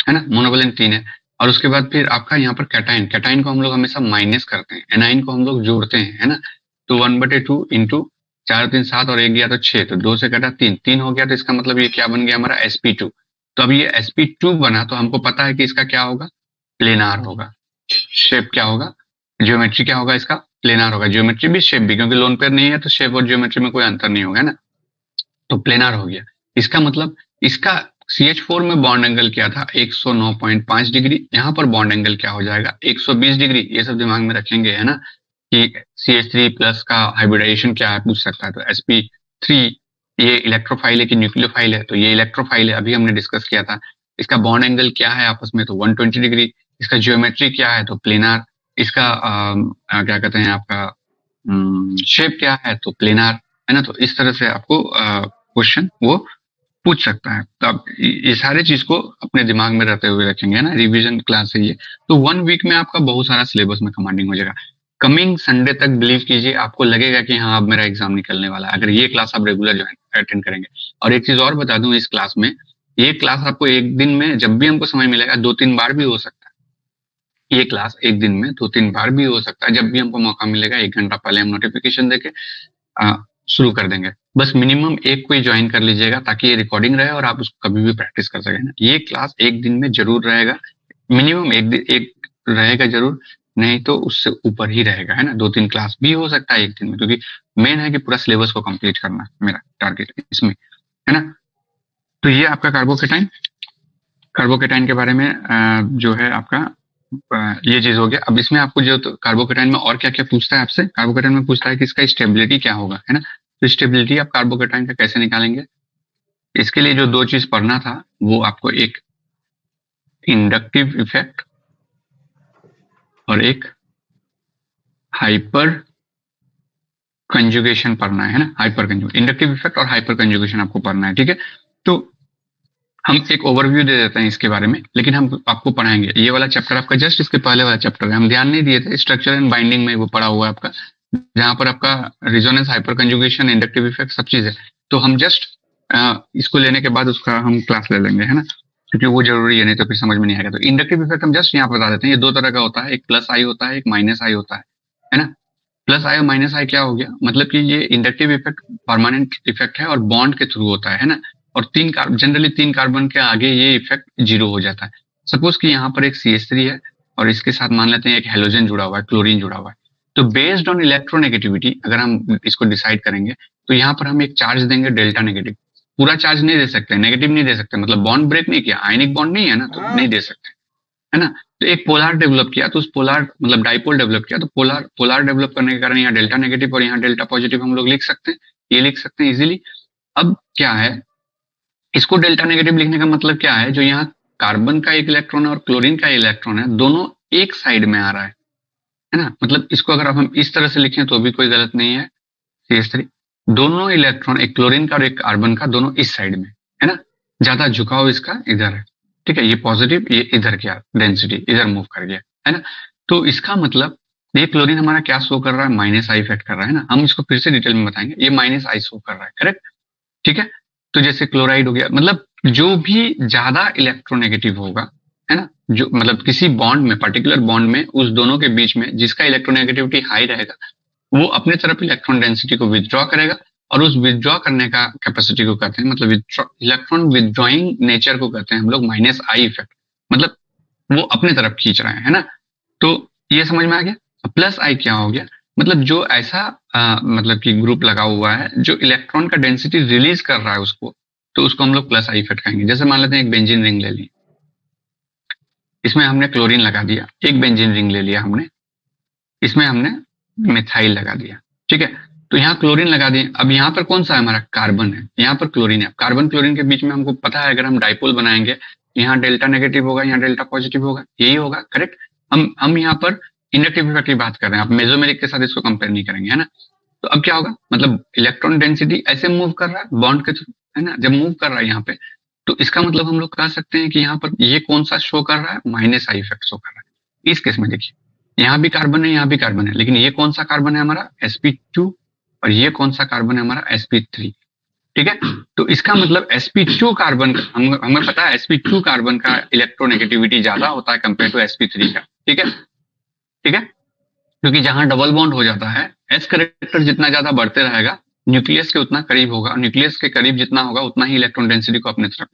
है ना? मोनोवैलेंट तीन है। और उसके बाद फिर आपका यहाँ पर कैटाइन कैटाइन को हम लोग हमेशा माइनस करते हैं एनाइन को हम लोग जोड़ते हैं, है ना? तो वन बटे टू इंटू चार तीन सात और एक गया तो छह तो दो से कटा तीन तीन हो गया तो इसका मतलब ये क्या बन गया हमारा एसपी टू तो अब ये एसपी टू बना तो हमको पता है कि इसका क्या होगा? प्लेनार होगा। शेप क्या होगा? जियोमेट्री क्या होगा इसका? प्लेनार होगा। जियोमेट्री भी शेप भी, क्योंकि लोन पेयर नहीं है तो शेप और जियोमेट्री में कोई अंतर नहीं होगा ना? तो प्लेनार हो गया। इसका मतलब इसका सी एच फोर में बॉन्ड एंगल क्या था? 109.5 डिग्री। यहाँ पर बॉन्ड एंगल क्या हो जाएगा? 120 डिग्री। ये सब दिमाग में रखेंगे है ना? कि सी एच थ्री प्लस का हाइब्रिडाइजेशन क्या है? पूछ सकता है। तो एस पी थ्री ये इलेक्ट्रोफाइल है कि न्यूक्लियोफाइल है? तो ये इलेक्ट्रोफाइल है। अभी हमने डिस्कस किया था। इसका बॉन्ड एंगल क्या है आपस में? तो 120 डिग्री। इसका जियोमेट्री क्या है? तो प्लेनार इसका आ, क्या कहते हैं आपका शेप क्या है? तो प्लेनार है ना? तो इस तरह से आपको क्वेश्चन वो पूछ सकता है। तो आप ये सारे चीज़ को अपने दिमाग में रहते हुए रखेंगे ना? रिवीजन क्लास है ये। तो वन वीक में आपका बहुत सारा सिलेबस में कमांडिंग हो जाएगा। कमिंग संडे तक बिलीव कीजिए, आपको लगेगा कि हाँ अब मेरा एग्ज़ाम निकलने वाला है। अगर ये क्लास आप रेगुलर जो है अटेंड करेंगे। और एक चीज़ और बता दूँ इस क्लास में, ये क्लास आपको एक दिन में, जब भी हमको समय मिलेगा दो तीन बार भी हो सकता है। ये क्लास एक दिन में दो तीन बार भी हो सकता है। जब भी हमको मौका मिलेगा, एक घंटा पहले हम नोटिफिकेशन देके शुरू कर देंगे। बस मिनिमम एक कोई ज्वाइन कर लीजिएगा ताकि ये रिकॉर्डिंग रहे और आप उसको कभी भी प्रैक्टिस कर सकें। ये क्लास एक दिन में ज़रूर रहेगा। मिनिमम एक दिन एक रहेगा ज़रूर, नहीं तो उससे ऊपर ही रहेगा, है ना? दो तीन क्लास भी हो सकता है एक दिन में, क्योंकि मेन है कि पूरा सिलेबस को कंप्लीट करना मेरा टारगेट इसमें, है ना? तो ये आपका कार्बोकेटाइन कार्बोकेटाइन के बारे में जो है आपका ये चीज़ हो गया। अब इसमें आपको जो तो कार्बोकेटाइन में और क्या क्या पूछता है आपसे? कार्बोकेटाइन में पूछता है कि इसका स्टेबिलिटी क्या होगा, है ना? तो स्टेबिलिटी आप कार्बोकेटाइन का कैसे निकालेंगे? इसके लिए जो दो चीज़ पढ़ना था, वो आपको एक इंडक्टिव इफ़ेक्ट और एक हाइपर कंजुगेशन पढ़ना है ना? हाइपर कंजुगेशन इंडक्टिव इफ़ेक्ट और हाइपर कंजुगेशन आपको पढ़ना है, ठीक है? तो हम एक ओवरव्यू दे देते हैं इसके बारे में, लेकिन हम आपको पढ़ाएँगे। ये वाला चैप्टर आपका जस्ट इसके पहले वाला चैप्टर है। हम ध्यान नहीं दिए थे स्ट्रक्चर एंड बाइंडिंग में वो पढ़ा हुआ है आपका। जहाँ पर आपका resonance hyper conjugation inductive effect सब चीज़ है। तो हम जस्ट इसको लेने के बाद उसका हम क्लास ले लेंगे, है ना? क्योंकि वो ज़रूरी है, नहीं तो फिर समझ में नहीं आएगा। तो इंडक्टिव इफ़ेक्ट हम जस्ट यहाँ बता देते हैं। ये दो तरह का होता है, एक प्लस आई होता है, एक माइनस आई होता है है ना? प्लस आई और माइनस आई क्या हो गया? मतलब कि ये इंडक्टिव इफ़ेक्ट परमानेंट इफ़ेक्ट है और बॉन्ड के थ्रू होता है ना? और तीन कार्बन जनरली तीन कार्बन के आगे ये इफ़ेक्ट ज़ीरो हो जाता है। सपोज़ कि यहाँ पर एक सी है और इसके साथ मान लेते हैं एक हेलोजन जुड़ा हुआ है क्लोरीन जुड़ा हुआ है। तो बेस्ड ऑन इलेक्ट्रोनेगेटिविटी अगर हम इसको डिसाइड करेंगे तो यहाँ पर हम एक चार्ज देंगे डेल्टा नेगेटिव पूरा चार्ज नहीं दे सकते नेगेटिव नहीं दे सकते मतलब बॉन्ड ब्रेक नहीं किया आयनिक बॉन्ड नहीं है ना तो हाँ। नहीं दे सकते है ना? तो एक पोलार डेवलप किया तो उस पोलार मतलब डाइपोल डेवलप किया तो पोलार पोलार डेवलप करने के कारण यहाँ डेल्टा नेगेटिव और यहाँ डेल्टा पॉजिटिव हम लोग लिख सकते हैं ये लिख सकते हैं इजिली अब क्या है? इसको डेल्टा नेगेटिव लिखने का मतलब क्या है? जो यहाँ कार्बन का एक इलेक्ट्रॉन है और क्लोरीन का इलेक्ट्रॉन है दोनों एक साइड में आ रहा है। है ना? मतलब इसको अगर हम इस तरह से लिखें तो भी कोई गलत नहीं है। सी दोनों इलेक्ट्रॉन एक क्लोरीन का और एक कार्बन का दोनों इस साइड में, है ना? ज़्यादा झुकाव इसका इधर है, ठीक है? ये पॉजिटिव ये इधर गया डेंसिटी इधर मूव कर गया, है ना? तो इसका मतलब ये क्लोरीन हमारा क्या शो कर रहा है? माइनस आई इफ़ेक्ट कर रहा है ना? हम इसको फिर से डिटेल में बताएँगे। ये माइनस आई शो कर रहा है करेक्ट ठीक है? तो जैसे क्लोराइड हो गया मतलब जो भी ज़्यादा इलेक्ट्रोनेगेटिव होगा है ना? जो मतलब किसी बॉन्ड में पर्टिकुलर बॉन्ड में उस दोनों के बीच में जिसका इलेक्ट्रोनेगेटिविटी हाई रहेगा वो अपने तरफ़ इलेक्ट्रॉन डेंसिटी को विदड्रॉ करेगा और उस विदड्रॉ करने का कैपेसिटी को कहते हैं मतलब इलेक्ट्रॉन विदड्रॉइंग नेचर को कहते हैं हम लोग माइनस आई इफ़ेक्ट मतलब वो अपने तरफ़ खींच रहे हैं है ना? तो ये समझ में आ गया? प्लस आई क्या हो गया? मतलब जो ऐसा आ, मतलब कि ग्रुप लगा हुआ है जो इलेक्ट्रॉन का डेंसिटी रिलीज़ कर रहा है उसको तो उसको हम लोग प्लस आई इफ़ेक्ट कहेंगे। जैसे मान लेते हैं एक बेंजिन रिंग ले ली। इसमें हमने क्लोरीन लगा दिया। एक बेंजिन रिंग ले लिया हमने। इसमें हमने मिथाइल लगा दिया। ठीक है? तो यहाँ क्लोरीन लगा दिए। अब यहाँ पर कौन सा है हमारा कार्बन है? यहाँ पर क्लोरीन है। कार्बन क्लोरीन के बीच में हमको पता है, अगर हम डाइपोल बनाएँगे, यहाँ डेल्टा नेगेटिव होगा, यहाँ डेल्टा पॉजिटिव होगा। यही होगा करेक्ट हम हम यहाँ पर इंडक्टिव इफ़ेक्ट की बात कर रहे हैं। आप मेजोमेरिक के साथ इसको कंपेयर नहीं करेंगे, है ना? तो अब क्या होगा? मतलब इलेक्ट्रॉन डेंसिटी ऐसे मूव कर रहा है बॉन्ड के थ्रू, है ना? जब मूव कर रहा है यहाँ पे तो इसका मतलब हम लोग कह सकते हैं कि यहाँ पर ये कौन सा शो कर रहा है? माइनस आई इफ़ेक्ट शो कर रहा है। इस केस में देखिए, यहाँ भी कार्बन है, यहाँ भी कार्बन है, लेकिन ये कौन सा कार्बन है हमारा? Sp2 और ये कौन सा कार्बन है हमारा? Sp3 ठीक है? तो इसका मतलब sp2 कार्बन हम, हमें पता है sp2 कार्बन का इलेक्ट्रोनेगेटिविटी ज़्यादा होता है कंपेयर टू sp3 का। ठीक है? ठीक है? क्योंकि जहाँ डबल बॉन्ड हो जाता है एस करेक्टर जितना ज़्यादा बढ़ते रहेगा न्यूक्लियस के उतना करीब होगा न्यूक्लियस के करीब जितना होगा, उतना ही इलेक्ट्रॉन डेंसिटी को अपने तरफ़